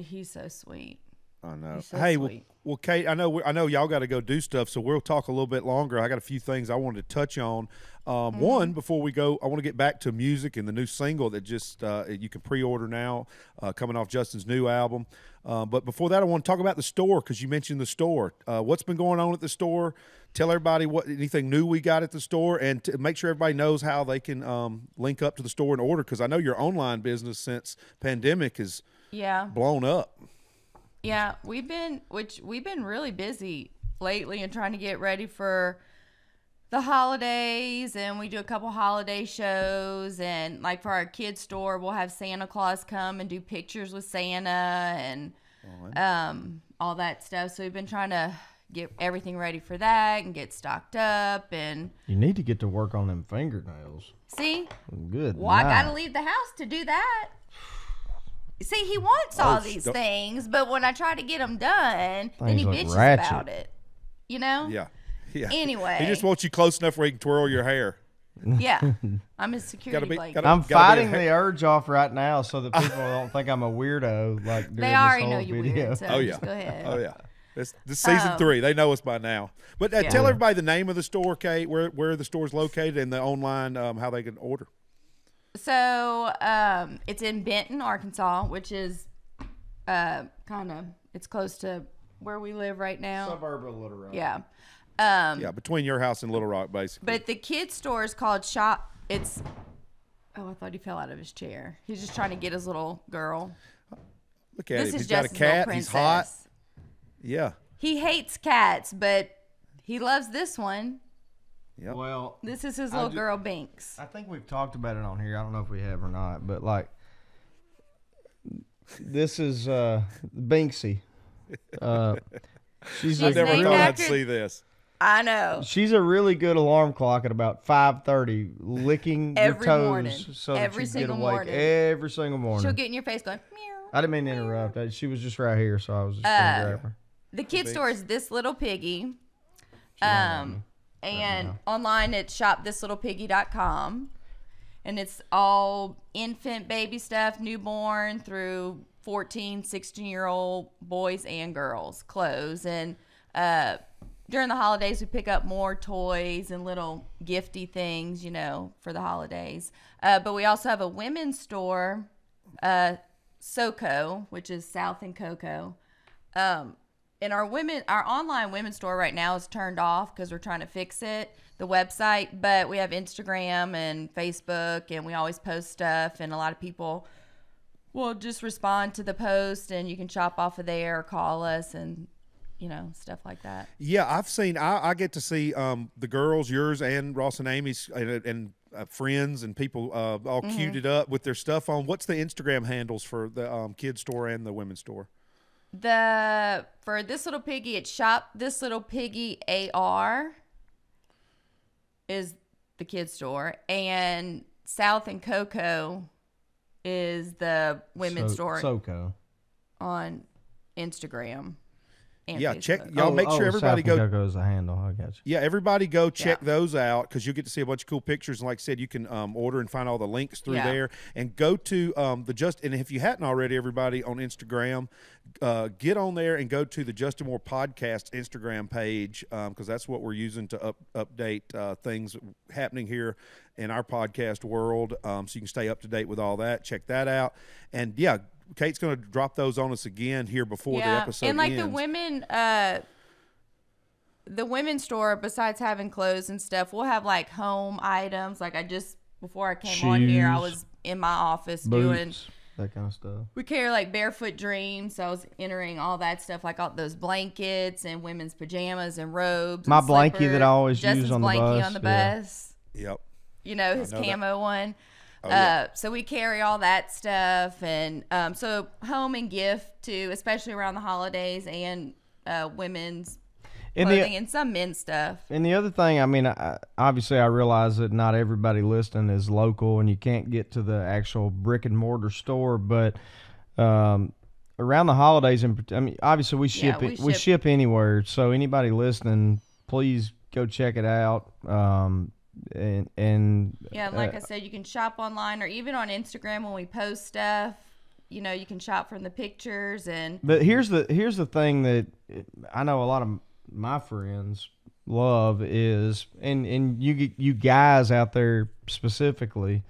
E: he's so sweet.
D: I know.
E: He's so
D: hey, well, well, Kate, I know we- I know y'all got to go do stuff, so we'll talk a little bit longer. I got a few things I wanted to touch on. Um,
E: Mm-hmm.
D: One, before we go, I want to get back to music and the new single that just uh, you can pre-order now, uh, coming off Justin's new album. Uh, but before that, I want to talk about the store because you mentioned the store. Uh, what's been going on at the store? Tell everybody what anything new we got at the store, and to make sure everybody knows how they can um, link up to the store and order. Because I know your online business since pandemic is
E: Yeah.
D: blown up.
E: Yeah, we've been which we've been really busy lately and trying to get ready for the holidays and we do a couple holiday shows and like for our kids store we'll have Santa Claus come and do pictures with Santa and um all that stuff. So we've been trying to get everything ready for that and get stocked up and
C: You need to get to work on them fingernails.
E: see
C: Good.
E: well, I gotta leave the house to do that. See, he wants all
D: Oh,
E: these
D: st-
E: things, but when I try to get them done, then he bitches
C: ratchet.
E: about it. You know?
D: Yeah. Yeah.
E: Anyway.
D: he just wants you close enough where he can twirl your hair.
E: Yeah. I'm his security
D: be-
E: blanket.
D: gotta-
C: I'm
D: gotta
C: fighting the urge off right now so that people don't think I'm a weirdo. Like
E: they already know you
C: video.
E: weird, so
D: Oh yeah.
E: just go ahead.
D: Oh yeah. This, this season
E: Um,
D: three. They know us by now. But uh,
E: Yeah.
D: tell everybody the name of the store, Kate. Where where the store's located and the online um, how they can order.
E: So um, it's in Benton, Arkansas, which is uh, kind of it's close to where we live right now.
C: Suburb of Little Rock.
E: Yeah. Um,
D: Yeah, between your house and Little Rock, basically.
E: But the kids store is called Shop. It's oh, I thought he fell out of his chair. He's just trying to get his little girl.
D: Look at
E: this
D: him.
E: is
D: He's got a cat. He's hot. Yeah.
E: He hates cats, but he loves this one.
D: Yep.
C: Well,
E: This is his little
C: ju-
E: girl Binks.
C: I think we've talked about it on here. I don't know if we have or not, but like, this is uh, Binksy. Uh, she's
E: She's
C: a
D: Never
E: named
D: thought I'd see this.
E: I know.
C: she's a really good alarm clock at about five thirty, licking
E: Every
C: your toes
E: morning.
C: so
E: Every
C: that you
E: single
C: get awake
E: morning.
C: every single morning.
E: She'll get in your face going meow.
C: I didn't mean to interrupt. She was just right here, so I was just
E: Uh,
C: gonna grab her.
E: The kid store is this little piggy. Um, and online it's shopthislittlepiggy.com. And it's all infant baby stuff, newborn through 14, 16 year old boys and girls clothes. And uh, during the holidays, we pick up more toys and little gifty things, you know, for the holidays. Uh, but we also have a women's store, uh, SoCo, which is South and Cocoa. Um, and our women, our online women's store right now is turned off because we're trying to fix it, the website. But we have Instagram and Facebook, and we always post stuff. And a lot of people will just respond to the post, and you can shop off of there or call us, and you know stuff like that.
D: Yeah, I've seen. I, I get to see um, the girls, yours and Ross and Amy's, and, and uh, friends and people uh, all
E: Mm-hmm.
D: cuted up with their stuff on. What's the Instagram handles for the um, kids store and the women's store?
E: The for this little piggy, it's shop this little piggy AR is the kids store, and South and Coco is the women's
C: So-
E: store
C: SoCo.
E: on Instagram. And
D: Yeah, check- Y'all make sure everybody
C: South and
D: go-
C: Cocoa is a handle. I got you.
D: Yeah, everybody go check
E: Yeah.
D: those out because you'll get to see a bunch of cool pictures. And like I said, you can um, order and find all the links through
E: Yeah.
D: there. And go to um, the just and if you hadn't already, everybody on Instagram, uh, get on there and go to the Justin Moore Podcast Instagram page because that's what we're using to up, update uh, things happening here in our podcast world. Um, so you can stay up to date with all that. Check that out. And yeah, Kate's going to drop those on us again here before the episode
E: and like
D: ends.
E: the women uh the women's store besides having clothes and stuff we'll have like home items like i just before i came on here i was in my office doing
C: that kind of stuff.
E: we carry like barefoot dreams so i was entering all that stuff like all those blankets and women's pajamas and robes
C: My
E: and
C: blankie that I always
E: Justin's
C: use on the
E: blankie
C: bus,
E: on the
C: yeah.
E: bus
D: yep.
E: you know his
D: know that.
E: camo one
D: Oh, yeah.
E: uh, so we carry all that stuff and um, so home and gift too especially around the holidays and uh, women's
C: And
E: clothing
C: the
E: and some men's stuff
C: and the other thing, I mean, I, obviously, I realize that not everybody listening is local, and you can't get to the actual brick and mortar store, but. Um, Around the holidays, and I mean, obviously we ship
E: we
C: it. We
E: ship-
C: ship anywhere. So anybody listening, please go check it out. Um, and and
E: yeah and like
C: uh,
E: i said you can shop online or even on instagram when we post stuff. You know you can shop from the pictures and
C: But here's the here's the thing that I know a lot of my friends love is and and you you guys out there specifically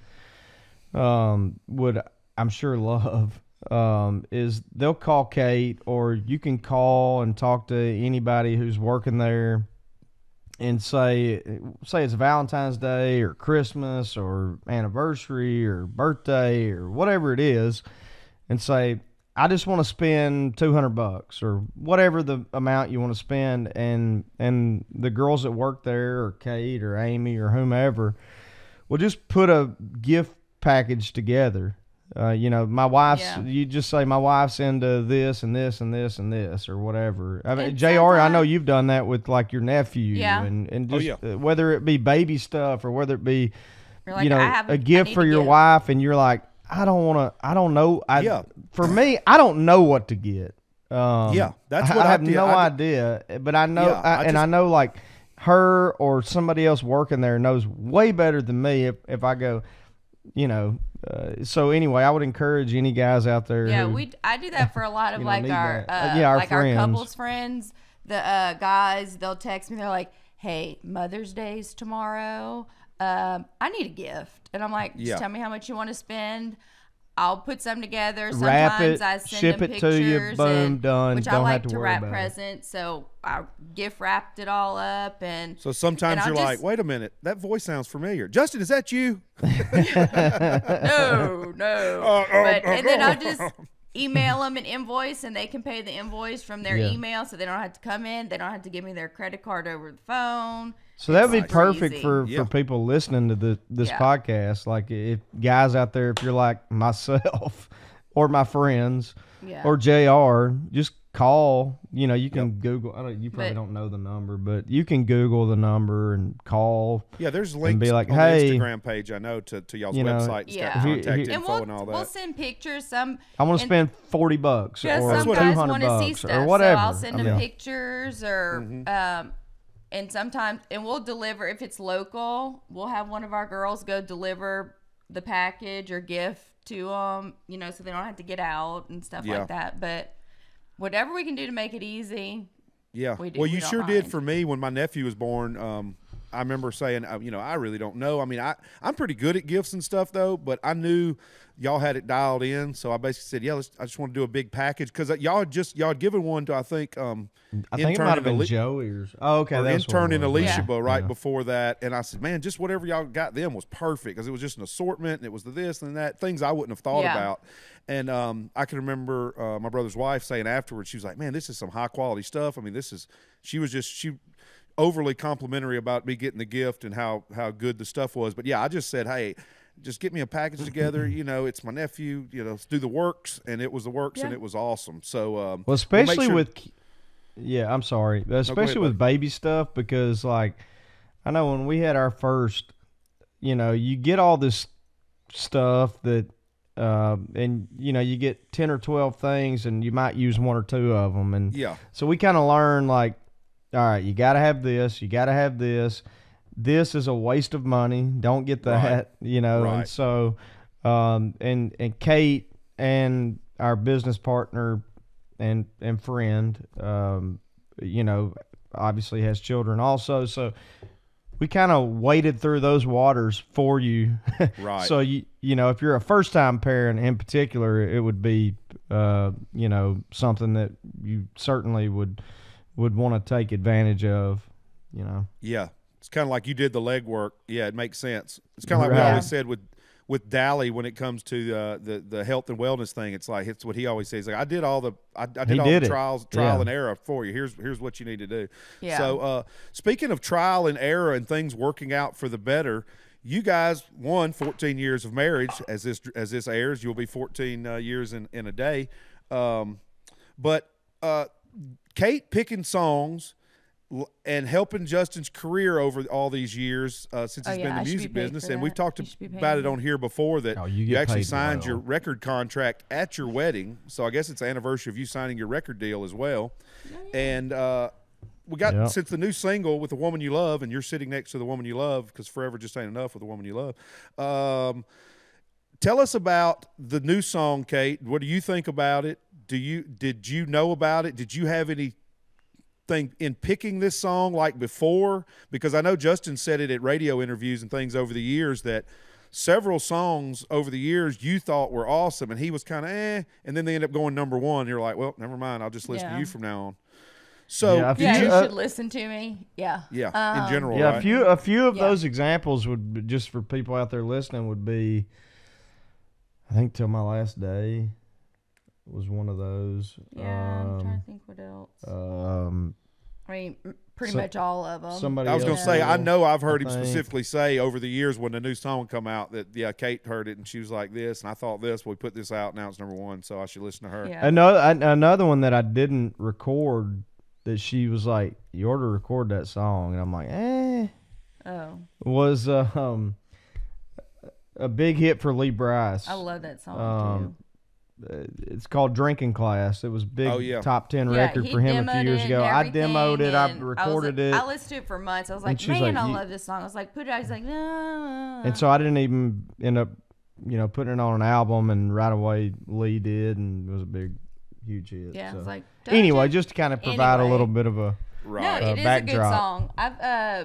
C: um would I'm sure love um is they'll call Kate or you can call and talk to anybody who's working there and say say it's Valentine's Day or Christmas or anniversary or birthday or whatever it is and say I just want to spend 200 bucks or whatever the amount you want to spend and and the girls that work there or Kate or Amy or whomever will just put a gift package together. Uh, you know, my wife's.
E: Yeah.
C: You just say my wife's into this and this and this and this or whatever. I mean,
E: And
C: Jr. I know you've done that with like your nephew.
E: Yeah.
C: And and
D: Oh,
C: just
D: yeah.
C: uh, whether it be baby stuff or whether it be
E: you're like
C: you know
E: i have
C: a
E: I
C: gift for your
E: gift.
C: wife and you're like i don't want to i don't know I,
D: Yeah.
C: for me i don't know what to get um
D: Yeah, that's
C: I,
D: what
C: I
D: I
C: have
D: did.
C: no
D: I
C: idea but i know
D: Yeah,
C: I,
D: I
C: and i know like her or somebody else working there knows way better than me if, if i go you know uh, so anyway i would encourage any guys out there
E: Yeah,
C: who,
E: we I do that for a lot of
C: You know,
E: like our uh.
C: Uh, yeah, our
E: like
C: friends.
E: our couples friends. The uh, guys they'll text me. They're like, "Hey, Mother's Day's tomorrow. Um, I need a gift," and I'm like, "Just
D: Yeah.
E: tell me how much you want to spend." I'll put some together. Sometimes
C: Wrap it,
E: I send
C: ship
E: them
C: it to you,
E: pictures
C: boom,
E: and-
C: done.
E: Which I
C: Don't have
E: like
C: to
E: to
C: worry
E: wrap
C: about it.
E: presents, so I gift wrapped it all up and
D: So sometimes
E: And
D: you're
E: I'll
D: like, wait a minute, that voice sounds familiar. Justin, is that you?
E: no, no. Uh, uh, but and then I'll just email them an invoice, and they can pay the invoice from their
C: Yeah.
E: email, so they don't have to come in. They don't have to give me their credit card over the phone.
C: So that would be
E: It's
C: perfect
E: easy.
C: for,
D: Yeah.
C: for people listening to the this
E: Yeah.
C: podcast. Like if guys out there, if you're like myself or my friends
E: Yeah.
C: or Jr., just call. You know, you can Google. I don't. You probably
E: But-
C: don't know the number, but you can Google the number and call.
D: Yeah, there's links
C: be like,
D: on
C: hey,
D: the Instagram page. I know to, to y'all's
C: you know,
D: website. It's
E: Yeah.
D: contact
C: here-
E: and
D: info
E: we'll
D: and all
E: we'll send pictures. Some
C: I want to spend forty bucks or
E: two hundred
C: two
E: guys
C: hundred
E: want to see
C: bucks
E: stuff,
C: or whatever.
E: so I'll send
C: I
E: them
C: mean,
E: pictures or um, and sometimes and we'll deliver if it's local. We'll have one of our girls go deliver the package or gift to them, you know, so they don't have to get out and stuff
D: Yeah.
E: like that. But whatever we can do to make it easy.
D: Yeah.
E: We do-
D: well, you
E: don't
D: sure did for me when my nephew was born. Um, I remember saying, uh, you know, I really don't know. I mean, I I'm pretty good at gifts and stuff though, but I knew y'all had it dialed in, so I basically said, yeah, let's, I just want to do a big package because y'all had just y'all had given one to I think um,
C: I think it
D: intern
C: might have been
D: Ali-
C: Joey or oh, okay,
D: or
C: that's what
D: intern in. Alicia
E: Yeah.
D: but right
C: Yeah.
D: before that, and I said, man, just whatever y'all got them was perfect because it was just an assortment and it was the this and that things I wouldn't have thought
E: Yeah.
D: about. And um, I can remember uh, my brother's wife saying afterwards, she was like, man, this is some high quality stuff. I mean, this is. She was just she overly complimentary about me getting the gift and how how good the stuff was. But yeah, I just said, hey. Just get me a package together. You know, it's my nephew. You know, let's do the works, and it was the works, and it was awesome. So, um,
C: Well,
D: we'll
C: especially
D: sure-
C: with, yeah, I'm sorry, but especially
D: ahead,
C: with baby stuff because, like, I know when we had our first, you know, you get all this stuff that uh, and you know you get ten or twelve things, and you might use one or two of them, and
D: Yeah.
C: so we kind of learn like, all right, you got to have this, you got to have this. This is a waste of money. Don't get that, you know. And
D: Right.
C: so, um, and and Kate and our business partner and and friend, um, you know, obviously has children also. So we kind of waded through those waters for you.
D: Right.
C: so you you know, if you're a first time parent in particular, it would be uh, you know, something that you certainly would would want to take advantage of, you know.
D: Yeah, it's kind of like you did the legwork. Yeah, it makes sense. It's kind of like we
C: Right.
D: always said with with Dally when it comes to uh, the the health and wellness thing. It's like it's what he always says. Like I did all the I, I did
C: He
D: all
C: did
D: the
C: it.
D: trials trial
C: Yeah.
D: and error for you. Here's here's what you need to do.
E: Yeah.
D: So uh, speaking of trial and error and things working out for the better. You guys won 14 years of marriage as this as this airs. You'll be 14 uh, years in, in a day, um, but uh, Kate picking songs and helping Justin's career over all these years uh, since
E: Oh,
D: he's
E: yeah,
D: been in the
E: should be
D: music business, and we've talked
E: You should be
D: about it on here before that
C: Oh, you get
D: actually signed
C: well.
D: your record contract at your wedding. So I guess it's the anniversary of you signing your record deal as well. And uh, we got
C: Yeah.
D: since the new single with the woman you love, and you're sitting next to the woman you love because forever just ain't enough with the woman you love. Um, tell us about the new song, Kate. What do you think about it? Do you did you know about it? Did you have any thing in picking this song like before? Because I know Justin said it at radio interviews and things over the years that several songs over the years you thought were awesome, and he was kind of eh, and then they end up going number one. You're like, well, never mind. I'll just listen to you from now on. So
C: Yeah, if
E: Yeah,
C: you-
E: you
C: uh,
E: should listen to me. Yeah.
D: yeah,
E: Um,
D: in general,
C: Yeah,
D: right?
C: a few a few of
E: Yeah.
C: those examples would be, just for people out there listening would be I think till my last day was one of those.
E: Yeah, I'm trying
C: um,
E: to think what else.
C: um
E: I mean, pretty
C: so-
E: much all of them.
C: somebody
D: I was gonna say, I know I've heard
C: I
D: him
C: think.
D: specifically say over the years when the new song come out that yeah, Kate heard it and she was like this, and I thought this. We put this out now; it's number one, so I should listen to her.
E: Yeah.
C: Another an- another one that I didn't record that she was like, "You ought to record that song," and I'm like, "Eh."
E: oh,
C: Was uh, um a big hit for Lee Brice.
E: I love that song
C: Um, It's called Drinking Class. It was big
D: Oh, yeah.
C: top ten.
E: Yeah,
C: record for him a few years ago. I demoed it. I recorded
E: I was
C: it.
E: I listened to it for months. I was like,
C: she's like,
E: man, I love this song. I was like, put it out. He's like, no.
C: and so I didn't even end up, you know, putting it on an album. And right away, Lee did, and it was a big, huge hit.
E: yeah,
C: so.
E: I like, don't
C: anyway, just to kind of provide a little bit of a
D: Right.
E: No,
C: uh,
E: it is a good song. I've uh,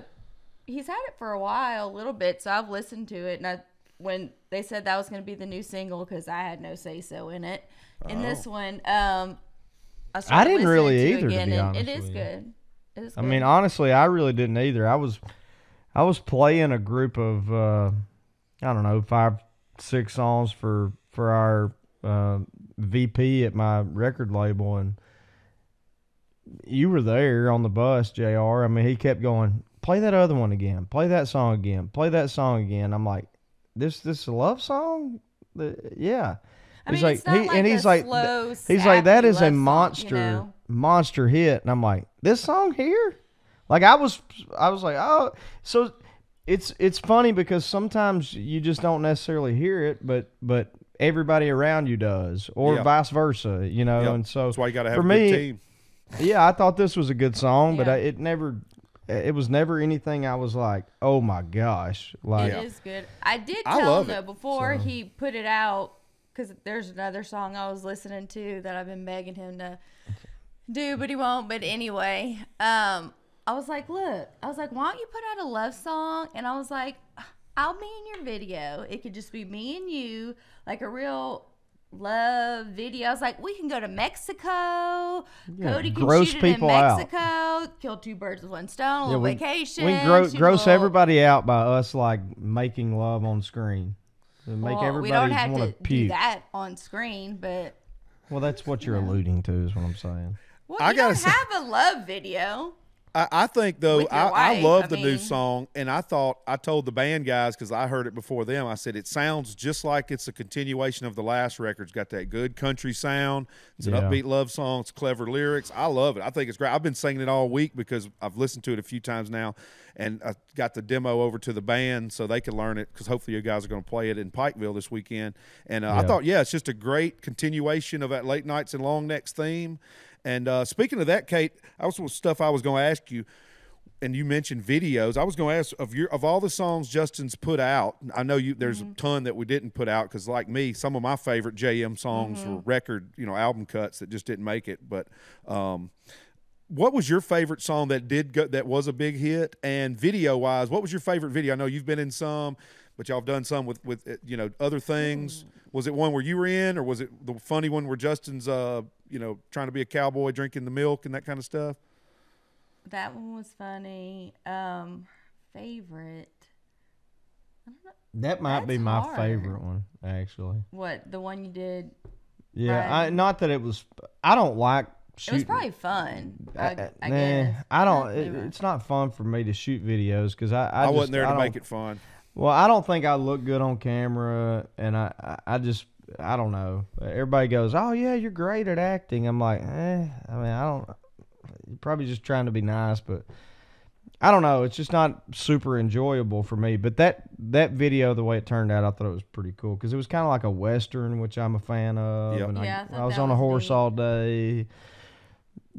E: he's had it for a while, a little bit, so I've listened to it. And I, when they said that was going to be the new single, because I had no say so in it. In this one, um, I, started
C: didn't really either,
E: Again,
C: be
E: and
C: honest
E: it is
C: you.
E: good.
C: I mean, honestly, I really didn't either. I was, I was playing a group of, uh, I don't know, five, six songs for for our uh, VP at my record label, and you were there on the bus, Jr. I mean, he kept going, play that other one again, play that song again, play that song again. I'm like, this this love song? The- yeah.
E: I
C: He's
E: mean,
C: like,
E: it's not
C: he,
E: like
C: and
E: a
C: he's like,
E: slow,
C: he's like, that
E: sappy
C: is a
E: love song, you
C: monster,
E: know?
C: monster hit. And I'm like, this song here? Like I was, I was like, oh, so it's it's funny because sometimes you just don't necessarily hear it, but but everybody around you does, or
D: Yeah.
C: vice versa, you know.
D: Yep.
C: And so
D: That's why you got to have
C: for
D: a
C: me,
D: good team.
C: yeah, I thought this was a good song, but I, it never, it was never anything I was like, oh my gosh, like
E: It is good. I did
D: I
E: tell
D: love
E: him
D: it.
E: though before
C: So-
E: he put it out because there's another song I was listening to that I've been begging him to do, but he won't. But anyway, um, I was like, look, I was like, why don't you put out a love song? And I was like, I'll be in your video. It could just be me and you, like a real love videos. Like, we can go to Mexico. Cody can
C: gross
E: shoot it
C: people
E: in
C: out.
E: Mexico. Kill two birds with one stone. A little
C: we,
E: vacation.
C: we can gro- gross
E: little-
C: everybody out by us like making love on screen. And Make
E: Well,
C: everybody
E: we don't have
C: want
E: to
C: to
E: do that on screen, but
C: Well, that's what you're alluding to, is what I'm saying.
E: well,
D: I
E: you
D: gotta
E: don't
D: say-
E: have a love video.
D: I, I think though I, I love
E: I
D: the new song, and I thought I told the band guys because I heard it before them. I said it sounds just like it's a continuation of the last record. It's got that good country sound. It's an
C: Yeah.
D: upbeat love song. It's clever lyrics. I love it. I think it's great. I've been singing it all week because I've listened to it a few times now, and I got the demo over to the band so they can learn it because hopefully you guys are going to play it in Pikeville this weekend. And uh, I thought, yeah, it's just a great continuation of that late nights and long necks theme. And uh, speaking of that, Kate, I was stuff I was going to ask you and you mentioned videos. I was going to ask of your of all the songs Justin's put out. I know you. There's
E: Mm-hmm.
D: a ton that we didn't put out because, like me, some of my favorite JM songs
E: Mm-hmm.
D: were record, you know, album cuts that just didn't make it. But um, what was your favorite song that did go, that was a big hit? And video wise, what was your favorite video? I know you've been in some, but y'all have done some with with you know other things. Was it one where you were in, or was it the funny one where Justin's uh you know trying to be a cowboy, drinking the milk and that kind of stuff?
E: That one was funny. Um, favorite.
C: That might be my
E: hard.
C: favorite one, actually.
E: What the one you did?
C: Yeah, I, not that it was. I don't like.
E: It was probably fun. I, I,
C: nah,
E: guess.
C: I don't. It, it's not fun for me to shoot videos because I. I,
D: I,
C: just-
D: wasn't there
C: I
D: to make it fun.
C: Well, I don't think I look good on camera, and I, I, I just, I don't know. Everybody goes, "Oh yeah, you're great at acting." I'm like, eh. I mean, I don't. You're probably just trying to be nice, but I don't know. It's just not super enjoyable for me. But that that video, the way it turned out, I thought it was pretty cool because it was kind of like a western, which I'm a fan of.
D: Yep.
C: And I,
E: Yeah, I
C: I,
E: thought
C: was on a horse
E: neat.
C: all day.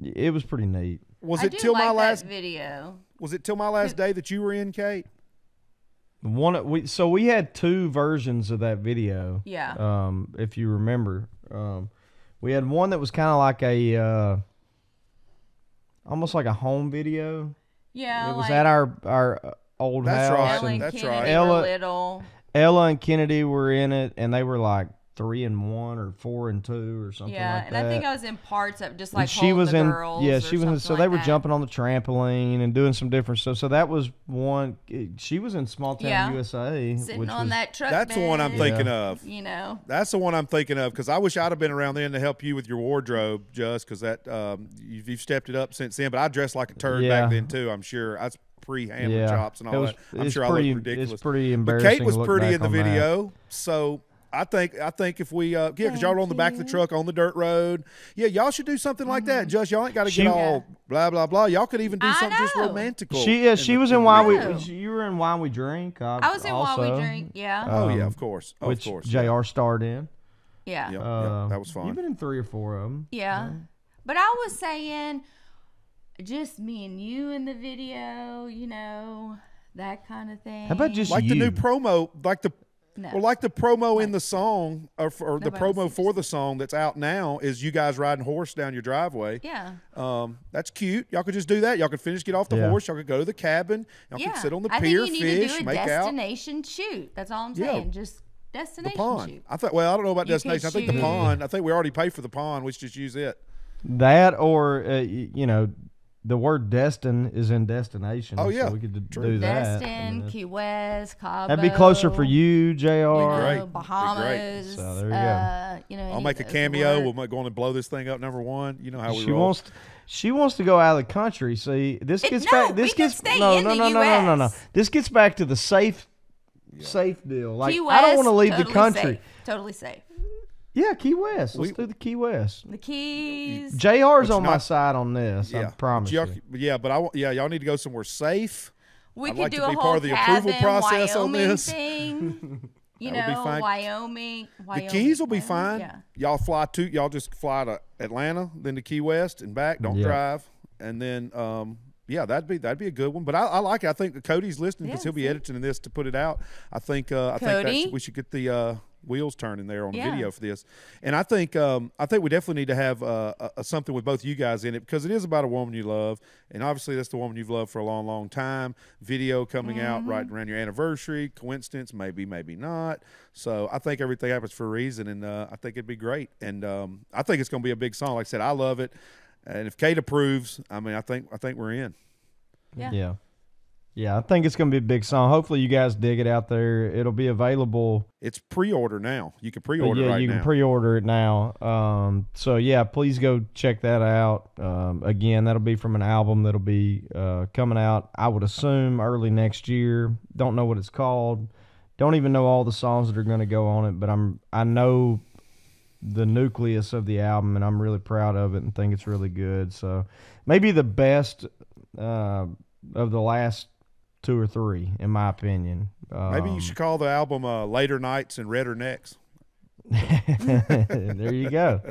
C: It was pretty neat.
D: Was
E: I
D: it
E: do
D: till
E: like
D: my last?
E: video.
D: Was it till my last day that you were in, Kate?
C: One we so we had two versions of that video.
E: Yeah.
C: Um, if you remember, um, we had one that was kind of like a, uh, almost like a home video.
E: Yeah,
C: it was
E: like
C: at our our uh, old
D: That's
C: house.
D: right.
E: Ella and
C: and
D: That's
E: Kennedy
D: right.
C: Ella-
E: little.
C: Ella and Kennedy were in it, and they were like three and one or four and two or something
E: Yeah,
C: like
E: and
C: that.
E: I think I was in parts of just like
C: she was
E: the
C: in
E: girls
C: yeah she was in, so
E: like
C: they were
E: that.
C: jumping on the trampoline and doing some different stuff so that was one she was in small town
E: Yeah.
C: usa
E: sitting
C: which
E: on
C: was,
E: that truck.
D: That's the one I'm
E: bed,
D: thinking of.
E: You know,
D: That's the one I'm thinking of because I wish I'd have been around then to help you with your wardrobe, just because that um, you've, you've stepped it up since then. But I dressed like a turd
C: Yeah.
D: back then too. I'm sure I was pre hammer
C: yeah
D: chops and
C: it
D: all
C: was,
D: that. I'm sure
C: pretty,
D: I look ridiculous.
C: it's pretty embarrassing.
D: but Kate was
C: to look
D: pretty
C: back
D: in the
C: on that.
D: video, so I think I think if we uh, yeah, because y'all are on the back of the truck on the dirt road. Yeah, y'all should do something like that. Just y'all ain't got to
C: She-
D: get all blah blah blah. Y'all could even do
E: I
D: something just
E: know.
D: romantical.
C: she yeah she
D: the-
C: was
D: in
C: in why
D: video.
C: we you were in why we drink uh,
E: I was in
C: also,
E: while we drink. Yeah,
D: Oh yeah,
C: um,
D: of course, of
C: which
D: course.
C: jr starred in
E: yeah,
D: Yeah,
C: uh,
D: that was fun.
C: you've
D: fun.
C: been in three or four of them
E: yeah. But I was saying, just me and you in the video. You know, that kind of thing.
C: how about just
D: like
C: you
D: the new promo, like the
E: No.
D: Well, like the promo in the song, or, for, or the promo
E: sees
D: for the song that's out now is you guys riding horse down your driveway.
E: Yeah.
D: Um, that's cute. Y'all could just do that. Y'all could finish, get off the
C: Yeah.
D: horse. Y'all could go to the cabin. Y'all
E: yeah.
D: could sit on the
E: I
D: pier,
E: think you need
D: fish,
E: to do a
D: make out.
E: destination shoot. That's all I'm
D: Yeah.
E: saying. Just
D: The
E: destination
D: pond.
E: shoot.
D: I thought. Well, I don't know about
E: You
D: destination. I think the pond. I think we already pay for the pond. We should just use it.
C: that or uh, you know the word destin is in destination
D: Oh, yeah.
C: so we could d-
D: True.
C: do that
E: Destin, Key West, Cabo.
C: that'd be closer for you jr
E: You know,
D: Great. Be great.
E: Bahamas.
C: So there you go.
E: uh, You know,
D: I'll make a
E: of those
D: cameo. We'll go on and blow this thing up. Number one. You know how we
C: she
D: roll.
C: wants she wants to go out of the country. See, this
E: It-
C: gets
E: no,
C: back. This
E: we can
C: gets
E: stay
C: no,
E: in
C: no,
E: the
C: no, no, no, no, no. This gets back to the safe, safe deal. Like
E: Key
C: I don't want to leave
E: totally
C: the country.
E: Safe. Totally safe.
C: Yeah, Key West. Let's
D: We-
C: do the Key West.
E: The Keys.
C: Jr's
D: But
C: on my
D: not-
C: side on this. I promise
D: y'all-
C: you.
D: Yeah, but I want. Yeah, y'all need to go somewhere safe.
E: We
D: I'd
E: could
D: like
E: do
D: to
E: a
D: be
E: whole
D: part of the approval
E: cabin,
D: process on
E: Wyoming
D: this.
E: thing. You
D: That would be
E: know,
D: fine.
E: Wyoming.
D: The Keys will be
E: Wyoming,
D: fine.
E: Yeah.
D: Y'all fly to y'all just fly to Atlanta, then to Key West and back. Don't
C: Yeah.
D: drive, and then um, yeah, that'd be that'd be a good one. But I, I like it. I think Cody's listening because
E: Yeah,
D: he'll be
E: see?
D: editing this to put it out. I think uh, I think that
E: Cody?
D: should, we should get the uh, wheels turning there on
E: Yeah.
D: the video for this. And I think um, I think we definitely need to have uh, a, a, something with both you guys in it because it is about a woman you love, and obviously that's the woman you've loved for a long, long time. Video coming out right
E: Mm-hmm.
D: around your anniversary. Coincidence? Maybe, maybe not. So I think everything happens for a reason, and uh, I think it'd be great. And um, I think it's going to be a big song. Like I said, I love it. And if Kate approves, I mean, I think I think we're in.
E: Yeah.
C: Yeah. Yeah, I think it's going to be a big song. Hopefully, you guys dig it out there. It'll be available.
D: It's pre-order now. You can pre-order
C: yeah,
D: right
C: you
D: now.
C: can pre-order it now. Um, so yeah, please go check that out. Um, again, that'll be from an album that'll be uh, coming out. I would assume early next year. Don't know what it's called. Don't even know all the songs that are going to go on it. But I'm I know the nucleus of the album, and I'm really proud of it and think it's really good. So maybe the best uh, of the last two or three, in my opinion.
D: Maybe
C: Um,
D: you should call the album uh, "Later Nights and Redder Necks."
C: there you go.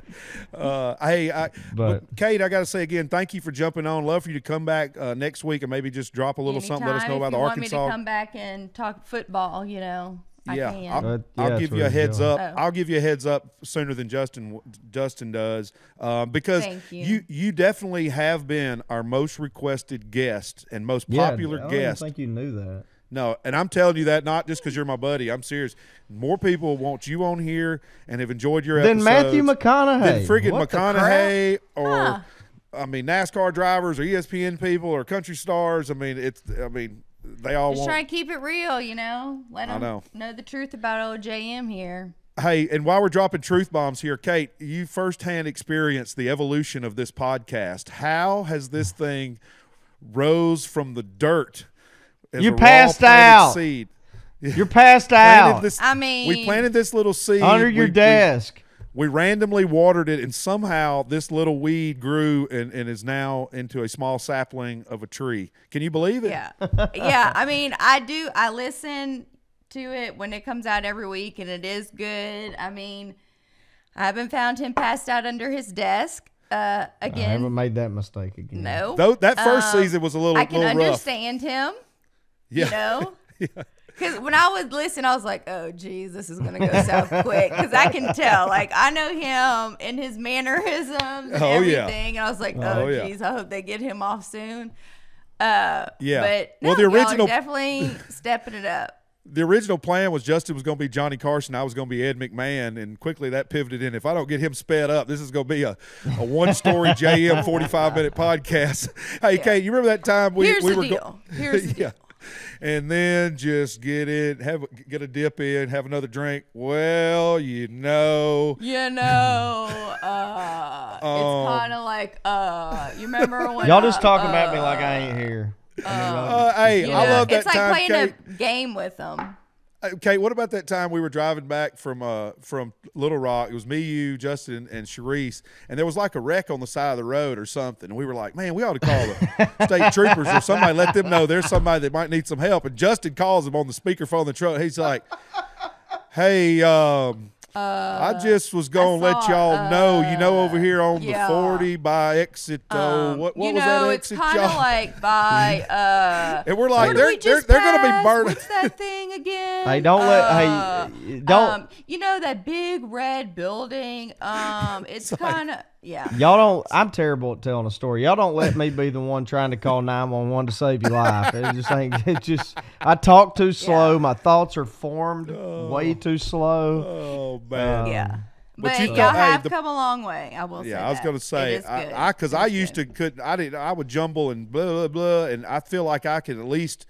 D: Uh, hey, I,
C: But-
D: but Kate, I got to say again, thank you for jumping on. Love for you to come back uh, next week and maybe just drop a little something. Let us know about
E: if
D: the Arkansas.
E: Want me to come back and talk football? You know, I
D: yeah,
E: can.
D: I'll,
C: But, yeah,
D: I'll give you a heads
C: going.
D: up.
E: Oh.
D: I'll give you a heads up sooner than Justin Justin does, um, because
E: Thank you.
D: you you definitely have been our most requested guest and most
C: Yeah,
D: popular
C: I don't even
D: guest.
C: think you knew that.
D: No, and I'm telling you that not just because you're my buddy. I'm serious. More people want you on here and have enjoyed your
C: Then Matthew McConaughey.
D: than friggin'
C: What?
D: McConaughey or
E: Huh.
D: I mean NASCAR drivers or ESPN people or country stars. I mean it's I mean they all
E: Just
D: want.
E: trying to keep it real, you know. Let
D: I
E: them
D: know.
E: the truth about old JM here.
D: Hey, and while we're dropping truth bombs here, Kate, you firsthand experienced the evolution of this podcast. How has this thing rose from the dirt? as
C: You
D: a
C: passed
D: planted
C: out.
D: Seed.
C: You're passed out
D: this-
E: I mean, we
D: planted this little seed
C: under your
D: We- we-
C: desk.
D: we randomly watered it and somehow this little weed grew and, and is now into a small sapling of a tree can you believe it
E: Yeah. yeah. I mean, I do. I listen to it when it comes out every week, and it is good. I mean, I haven't found him passed out under his desk uh,
C: I
E: again.
C: haven't made that mistake again.
E: no.
D: Though that first
E: Um,
D: season was a little,
E: I can
D: little rough
E: understand him,
D: yeah
E: you know? Because when I would listen, I was like, oh, geez, this is going to go south quick. Because I can tell. Like, I know him and his mannerisms and
D: Oh, yeah.
E: everything. And I was like,
D: Oh,
E: oh,
D: yeah.
E: I hope they get him off soon. Uh,
D: Yeah.
E: But
D: Well, the original-
E: definitely stepping it up.
D: the original plan was justin was going to be johnny carson i was going to be ed mcmahon and quickly that pivoted in if i don't get him sped up this is going to be a, a one story jm 45 minute podcast hey kate you remember that time we,
E: Here's
D: we
E: the
D: were go-
E: deal. Here's the
D: yeah and then just get in have a- get a dip in have another drink well you know
E: You know, uh,
D: Um,
E: it's kind of like, uh, you remember when
C: Y'all just
E: uh,
C: talking about me
E: uh,
C: like I ain't here.
D: uh, hey
E: you
D: i love that
E: It's like
D: time
E: playing
D: kate
E: a game with them.
D: Uh, Kate, what about that time we were driving back from uh from Little Rock? It was me, you, Justin, and Sharice, and there was like a wreck on the side of the road or something. And we were like, "Man, we ought to call the state troopers or somebody. Let them know there's somebody that might need some help." And Justin calls him on the speakerphone in the truck. He's like, "Hey, um." I just was gonna let y'all know, you know, over here on
E: yeah.
D: the forty by exit. Uh,
E: Um,
D: what what
E: you
D: was
E: know,
D: that
E: it's
D: exit,
E: kind of like by uh.
D: and we're like, they're
E: we
D: they're, they're gonna be burning.
E: What's that thing again?
C: Hey, don't let- hey,
E: Uh,
C: don't-
E: Um, you know that big red building. Um, it's kind of yeah.
C: Y'all don't. I'm terrible at telling a story. Y'all don't let me be the one trying to call 911 to save your life. It just ain't. It just. I talk too slow.
E: Yeah.
C: My thoughts are formed way too slow.
D: Oh man.
E: Yeah.
D: But
E: But,
D: you
E: y'all
D: thought- hey,
E: have
D: the-
E: come a long way. I will say.
D: Yeah, I was going to say,
E: It is good.
D: I, I, because I
E: It's
D: used
E: good.
D: to couldn't, I did, I would jumble and blah blah blah, and I feel like I could at least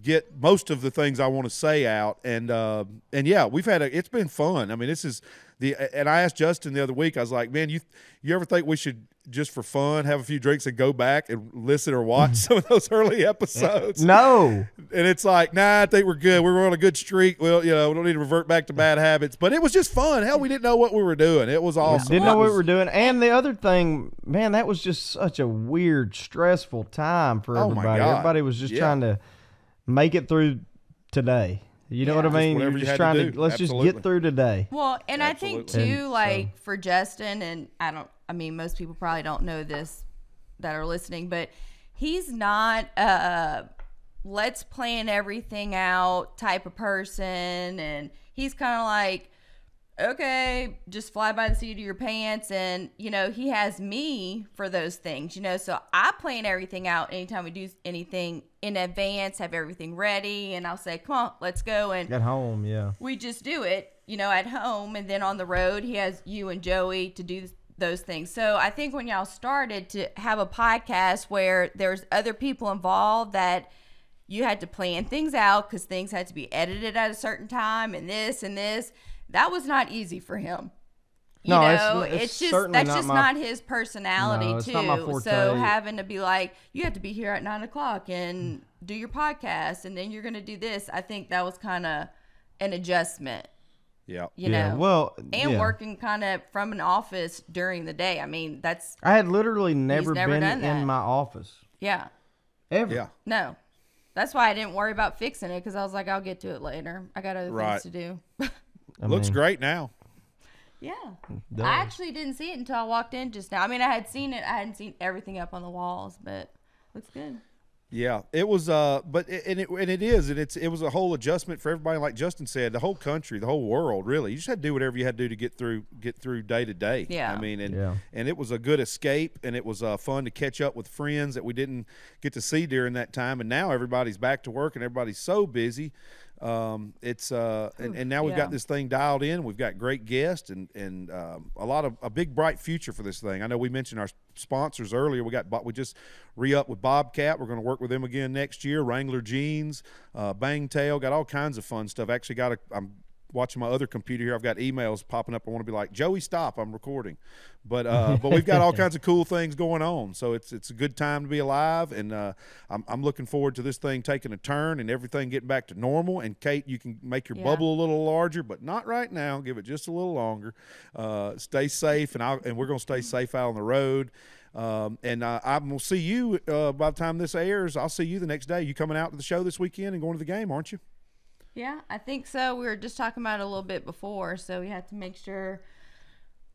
D: get most of the things I want to say out, and uh, and yeah, we've had a, it's been fun. I mean, this is the, and I asked Justin the other week, I was like, man, you, you ever think we should just for fun have a few drinks and go back and listen or watch mm-hmm. some of those early episodes?
C: No.
D: And it's like, nah, I think we're good. We were on a good streak. Well, you know, we don't need to revert back to bad habits. But it was just fun. Hell, we didn't know what we were doing. It was awesome.
C: Didn't know what we were doing. And the other thing, man, that was just such a weird, stressful time for
D: Oh,
C: everybody.
D: God.
C: Everybody was just
D: Yeah.
C: trying to make it through today. You know what I
E: Yeah.
D: Just
C: mean?
D: whatever
C: You're just
D: had to
C: trying to,
D: do.
C: let's just get through today.
E: Well, and I think too,
C: And
E: like for Justin, and I don't, I mean, most people probably don't know this that are listening, but he's not uh let's plan everything out type of person, and he's kind of like, okay, just fly by the seat of your pants, and you know, he has me for those things, you know, so I plan everything out anytime we do anything in advance, have everything ready, and I'll say, come on, let's go, and
C: At home, yeah.
E: we just do it, you know, at home, and then on the road, he has you and Joey to do those things. So I think when y'all started to have a podcast where there's other people involved that you had to plan things out because things had to be edited at a certain time and this and this. That was not easy for him. You
C: No,
E: know,
C: it's
E: it's, just that's
C: not
E: just
C: my-
E: not his personality
C: No,
E: too.
C: not my forte.
E: So having to be like, you have to be here at nine o'clock and do your podcast, and then you're gonna do this. I think that was kind of an adjustment,
D: Yeah.
E: you
C: yeah.
E: know.
C: Well,
E: and
C: yeah.
E: working kind of from an office during the day. I mean, that's
C: I had literally never,
E: never
C: been
E: done
C: in my office
E: yeah,
C: ever.
D: Yeah.
E: no. That's why I didn't worry about fixing it because I was like, I'll get to it later. I got other
D: Right.
E: things to do.
C: I
D: Looks
C: mean,
D: great now.
E: yeah.
C: does.
E: I actually didn't see it until I walked in just now. I mean, I had seen it. I hadn't seen everything up on the walls, but looks good.
D: Yeah, it was. Uh, but it, and it and it is, and it's it was a whole adjustment for everybody. Like Justin said, the whole country, the whole world, really. You just had to do whatever you had to do to get through get through day to day.
E: Yeah.
D: I mean, and
C: Yeah.
D: and it was a good escape, and it was uh, fun to catch up with friends that we didn't get to see during that time. And now everybody's back to work, and everybody's so busy. Um, it's uh, and, and now we've
E: yeah.
D: got this thing dialed in. We've got great guests and and um, a lot of a big bright future for this thing. I know we mentioned our sponsors earlier. We got we just re up with Bobcat. We're going to work with them again next year. Wrangler Jeans, uh, Bangtail, got all kinds of fun stuff. Actually, got a I'm watching my other computer here. I've got emails popping up. I want to be like Joey, stop! I'm recording, but uh, but we've got all kinds of cool things going on. So it's it's a good time to be alive, and uh, I'm I'm looking forward to this thing taking a turn and everything getting back to normal. And Kate, you can make your
E: Yeah.
D: bubble a little larger, but not right now. Give it just a little longer. Uh, stay safe, and I and we're gonna stay safe out on the road. Um, and uh, I will see you uh, by the time this airs. I'll see you the next day. You coming out to the show this weekend and going to the game, aren't you?
E: Yeah, I think so. We were just talking about it a little bit before, so we have to make sure,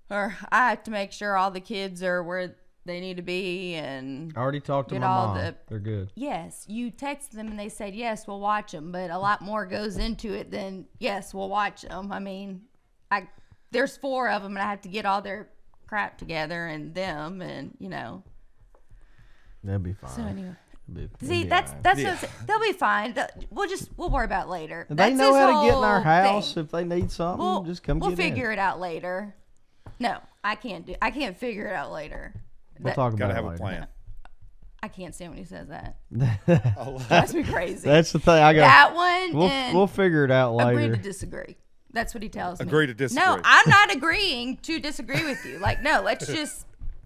E: or I have to make sure all the kids are where they need to be. And
C: I already talked to my
E: all
C: mom.
E: the-
C: They're good.
E: yes, you text them and they said yes, we'll watch them. But a lot more goes into it than yes, we'll watch them. I mean, I there's four of them, and I have to get all their crap together and them, and you know.
C: They'll be fine.
E: So anyway.
C: They'll be- they'll
E: See,
C: be
E: that's that's what I'm they'll be fine. We'll just we'll worry about it later.
C: They
E: That's
C: know how to get in our house
E: thing.
C: if they need something.
E: We'll
C: just come
E: We'll
C: get
E: figure
C: in.
E: it out later. No, I can't do. I can't figure it out later.
C: We'll
E: That-
C: talk about
D: Got to
C: it
D: have a plan.
E: I can't stand when he says that.
D: That's
E: Drives me crazy.
C: That's the thing. I got.
E: that one
C: We'll
E: and
C: we'll figure it out later.
E: agree
C: later.
E: to disagree. That's what he tells me.
D: Agree to disagree.
E: No, I'm not agreeing to disagree with you. Like, no, let's just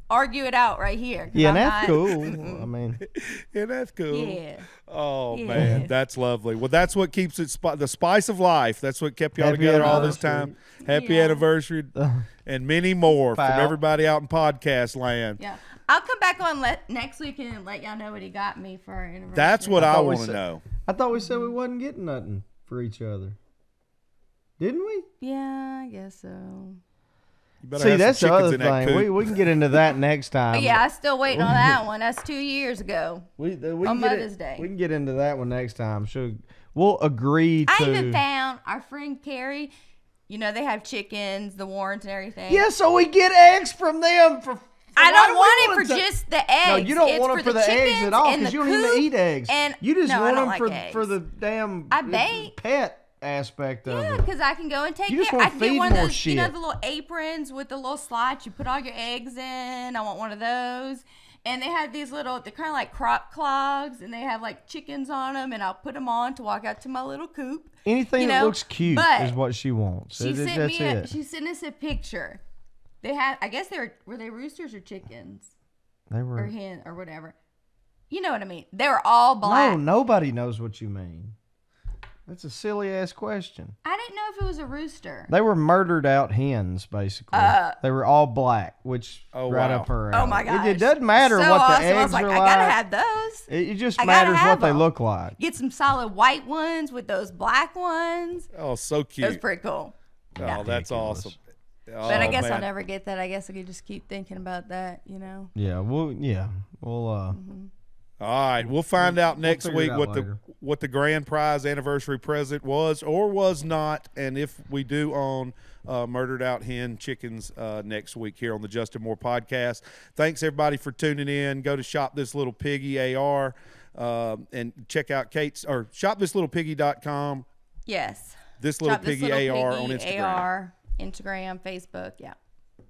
E: argue it out right here.
C: Yeah,
E: I'm
C: and that's
E: not-
C: cool. I mean,
D: Yeah, that's cool.
E: Yeah.
D: Oh
E: Yeah.
D: man, that's lovely. Well, that's what keeps it spi- the spice of life. That's what kept y'all
C: Happy
D: together all this time. Happy
E: Yeah.
D: anniversary, uh-huh. and many more from
C: Pal.
D: everybody out in podcast land.
E: Yeah. I'll come back on let, next week and let y'all know what he got me for our anniversary.
D: That's what I,
C: thought we
D: want to know.
C: I thought we said we wasn't getting nothing for each other. Didn't we?
E: Yeah, I guess so.
D: You better
C: See,
D: have some
C: that's the
D: chickens
C: other
D: in that
C: thing. We,
D: coop.
C: we can get into that next time.
E: Yeah, I still waiting on that one. That's two years ago.
C: we, uh, we
E: on
C: can get
E: Mother's
C: it,
E: Day.
C: We can get into that one next time. So we'll agree to.
E: I even found our friend Carrie. You know they have chickens, the Warrens, and everything.
C: yeah, so we get eggs from them for.
E: I
C: why
E: don't
C: we
E: want it for
C: to-
E: just the eggs.
C: No, you don't
E: It's
C: want them for the, eggs
E: chickens
C: at all
E: and
C: because
E: the
C: you don't even
E: coop
C: eat eggs.
E: And
C: you just
E: no, I
C: want
E: don't
C: them
E: like
C: for
E: eggs.
C: for the damn
E: I
C: uh,
E: bait.
C: pet aspect of
E: Yeah,
C: it.
E: because I can go and take
C: You just
E: care. I can get one of those, you know, the little aprons with the little slots. You put all your eggs in. I want one of those. And they have these little, they're kind of like crop clogs, and they have like chickens on them. And I'll put them on to walk out to my little coop.
C: Anything
E: you
C: that
E: know,
C: looks cute
E: but
C: is what she wants.
E: She sent me. A,
C: it.
E: she sent us a picture. They had, I guess they were, were they roosters or chickens
C: they were or
E: hen or whatever. You know what I mean? They were all black.
C: No, nobody knows what you mean. That's a silly ass question.
E: I didn't know if it was a rooster.
C: They were murdered out hens, basically.
E: Uh,
C: they were all black, which
D: Oh,
C: right
D: wow.
C: up her.
E: Oh
C: alley.
E: my
C: It-
E: gosh!
C: It, doesn't matter
E: so
C: what
E: awesome.
C: the eggs
E: I was like,
C: are
E: I
C: like.
E: gotta have those.
C: it, it just
E: I
C: matters what
E: have
C: they look like.
E: Get some solid white ones with those black ones.
D: Oh, so
E: That was
D: cute.
E: pretty cool.
D: Oh, that's
C: Ridiculous.
D: awesome.
E: But I
D: Oh,
E: guess I'll never get that. I guess I could just keep thinking about that. You know.
C: Yeah, well, yeah, well, uh,
D: All right, we'll find out next
C: figure it
D: week
C: out
D: what
C: later.
D: the what the grand prize anniversary present was or was not, and if we do own uh, murdered out hen chickens uh, next week here on the Justin Moore podcast. Thanks everybody for tuning in. Go to shop this little piggy AR um, and check out Kate's or shopthislittlepiggy.com.
E: Yes.
D: This little
E: Shop this little
D: piggy
E: little
D: AR
E: piggy
D: on Instagram.
E: AR, Instagram, Facebook. Yeah.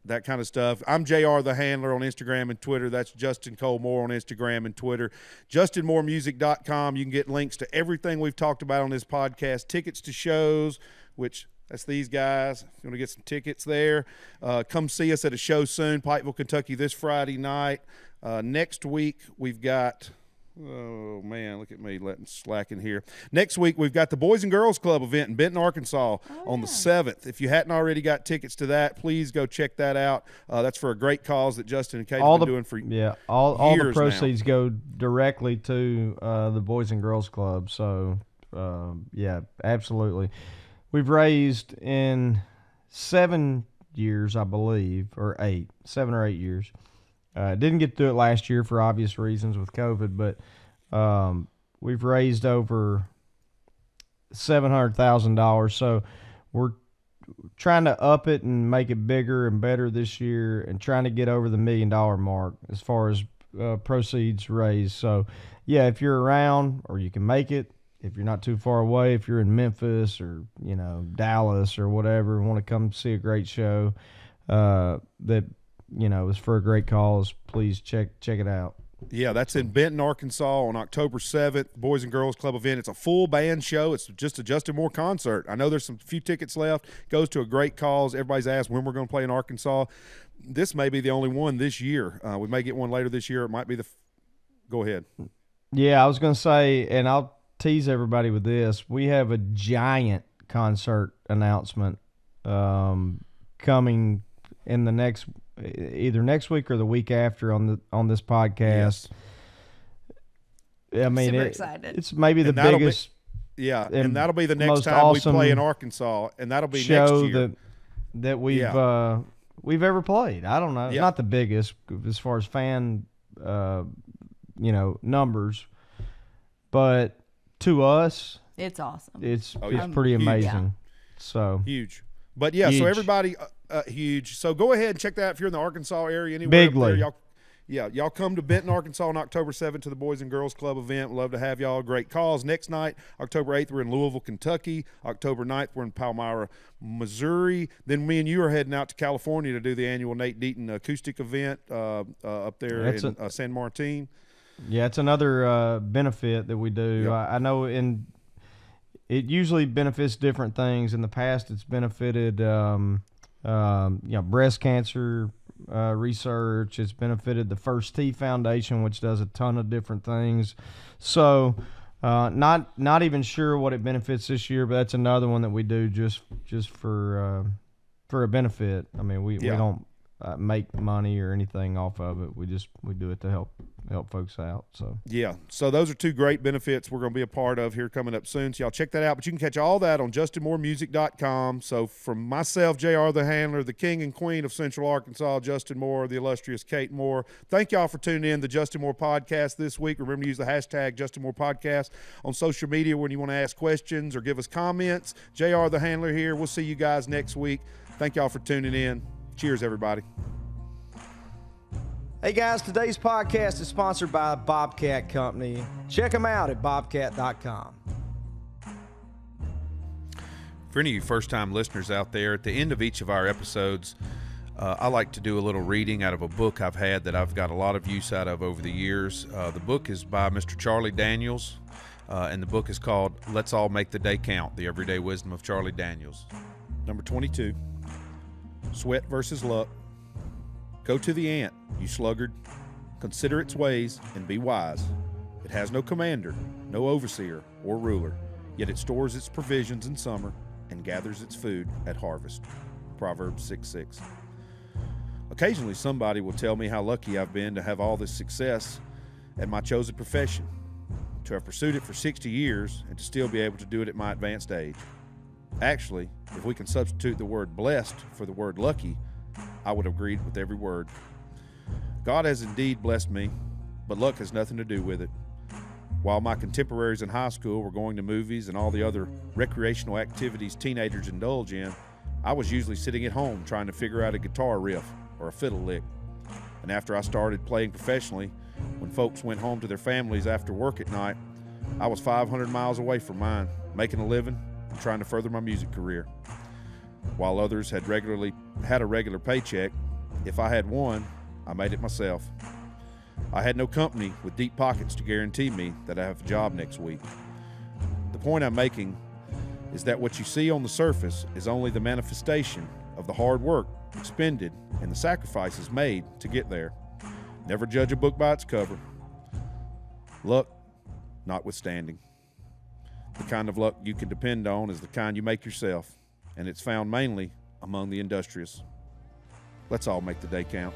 D: That kind of stuff. I'm JR the Handler on Instagram and Twitter. That's Justin Cole Moore on Instagram and Twitter. JustinMooreMusic.com. You can get links to everything we've talked about on this podcast, tickets to shows, which that's these guys. If you want to get some tickets there, uh, come see us at a show soon, Pikeville, Kentucky, this Friday night. Uh, next week, we've got Oh man, look at me letting slacking here. Next week we've got the Boys and Girls Club event in Benton, Arkansas, oh, on yeah. the seventh. If you hadn't already got tickets to that, please go check that out. Uh, that's for a great cause that Justin and Kate have been doing for
C: yeah. All all the proceeds now. go directly to uh, the Boys and Girls Club. So uh, yeah, absolutely. We've raised in seven years, I believe, or eight, seven or eight years. Uh, didn't get to it last year for obvious reasons with COVID, but um, we've raised over seven hundred thousand dollars. So we're trying to up it and make it bigger and better this year, and trying to get over the million dollar mark as far as uh, proceeds raised. So yeah, if you're around or you can make it, if you're not too far away, if you're in Memphis or you know Dallas or whatever, want to come see a great show, uh, that you know, is for a great cause. Please check check it out.
D: Yeah, that's in Benton, Arkansas on October 7th, Boys and Girls Club event. It's a full band show. It's just a Justin Moore concert. I know there's some few tickets left. Goes to a great cause. Everybody's asked when we're going to play in Arkansas. This may be the only one this year. Uh, we may get one later this year. It might be the. F- Go ahead.
C: Yeah, I was going to say, and I'll tease everybody with this. We have a giant concert announcement um, coming in the next either next week or the week after on the on this podcast. Yes. I mean, it, it's maybe the biggest.
D: Be, yeah, and, and, that'll be the next time awesome we play in Arkansas, and that'll be
C: show
D: next year.
C: that that we've yeah. uh, we've ever played. I don't know, yeah. not the biggest as far as fan, uh, you know, numbers, but to us,
E: it's awesome.
C: It's oh, yeah. it's pretty amazing. Yeah. So
D: huge. But yeah, huge. so everybody, uh, huge. So go ahead and check that out if you're in the Arkansas area anywhere.
C: Bigly.
D: Y'all, yeah, y'all come to Benton, Arkansas on October 7th to the Boys and Girls Club event. We'd love to have y'all. Great cause. Next night, October 8th, we're in Louisville, Kentucky. October 9th, we're in Palmyra, Missouri. Then me and you are heading out to California to do the annual Nate Deaton acoustic event uh, uh, up there That's in a, uh, San Martin.
C: Yeah, it's another uh, benefit that we do. Yep. I, I know in it usually benefits different things. In the past, it's benefited, um, um, you know, breast cancer uh, research. It's benefited the First Tee Foundation, which does a ton of different things. So, uh, not not even sure what it benefits this year, but that's another one that we do just just for uh, for a benefit. I mean, we, yeah. we don't uh, make money or anything off of it. We just we do it to help help folks out. So
D: yeah, so those are two great benefits we're going to be a part of here coming up soon. So y'all check that out. But you can catch all that on JustinMooreMusic.com. So from myself, JR the Handler, the King and Queen of Central Arkansas, Justin Moore, the illustrious Kate Moore. Thank y'all for tuning in the Justin Moore podcast this week. Remember to use the hashtag Justin Moore podcast on social media when you want to ask questions or give us comments. JR the Handler here. We'll see you guys next week. Thank y'all for tuning in. Cheers, everybody.
C: Hey guys, today's podcast is sponsored by Bobcat Company. Check them out at bobcat.com.
D: For any of you first time listeners out there, at the end of each of our episodes, uh, I like to do a little reading out of a book I've had that I've got a lot of use out of over the years. Uh, the book is by Mr. Charlie Daniels, uh, and the book is called Let's All Make the Day Count The Everyday Wisdom of Charlie Daniels. Number 22 Sweat versus Luck Go to the ant, you sluggard. Consider its ways and be wise. It has no commander, no overseer or ruler, yet it stores its provisions in summer and gathers its food at harvest. Proverbs 6 6. Occasionally, somebody will tell me how lucky I've been to have all this success at my chosen profession, to have pursued it for 60 years, and to still be able to do it at my advanced age. Actually, if we can substitute the word blessed for the word lucky, I would have agreed with every word. God has indeed blessed me, but luck has nothing to do with it. While my contemporaries in high school were going to movies and all the other recreational activities teenagers indulge in, I was usually sitting at home trying to figure out a guitar riff or a fiddle lick. And after I started playing professionally, when folks went home to their families after work at night, I was 500 miles away from mine, making a living and trying to further my music career. While others had regularly had a regular paycheck, If I had one, I made it myself. I had no company with deep pockets to guarantee me that I have a job next week. The point I'm making is that what you see on the surface is only the manifestation of the hard work expended and the sacrifices made to get there. Never judge a book by its cover. Luck notwithstanding. The kind of luck you can depend on is the kind you make yourself, and it's found mainly among the industrious. Let's all make the day count.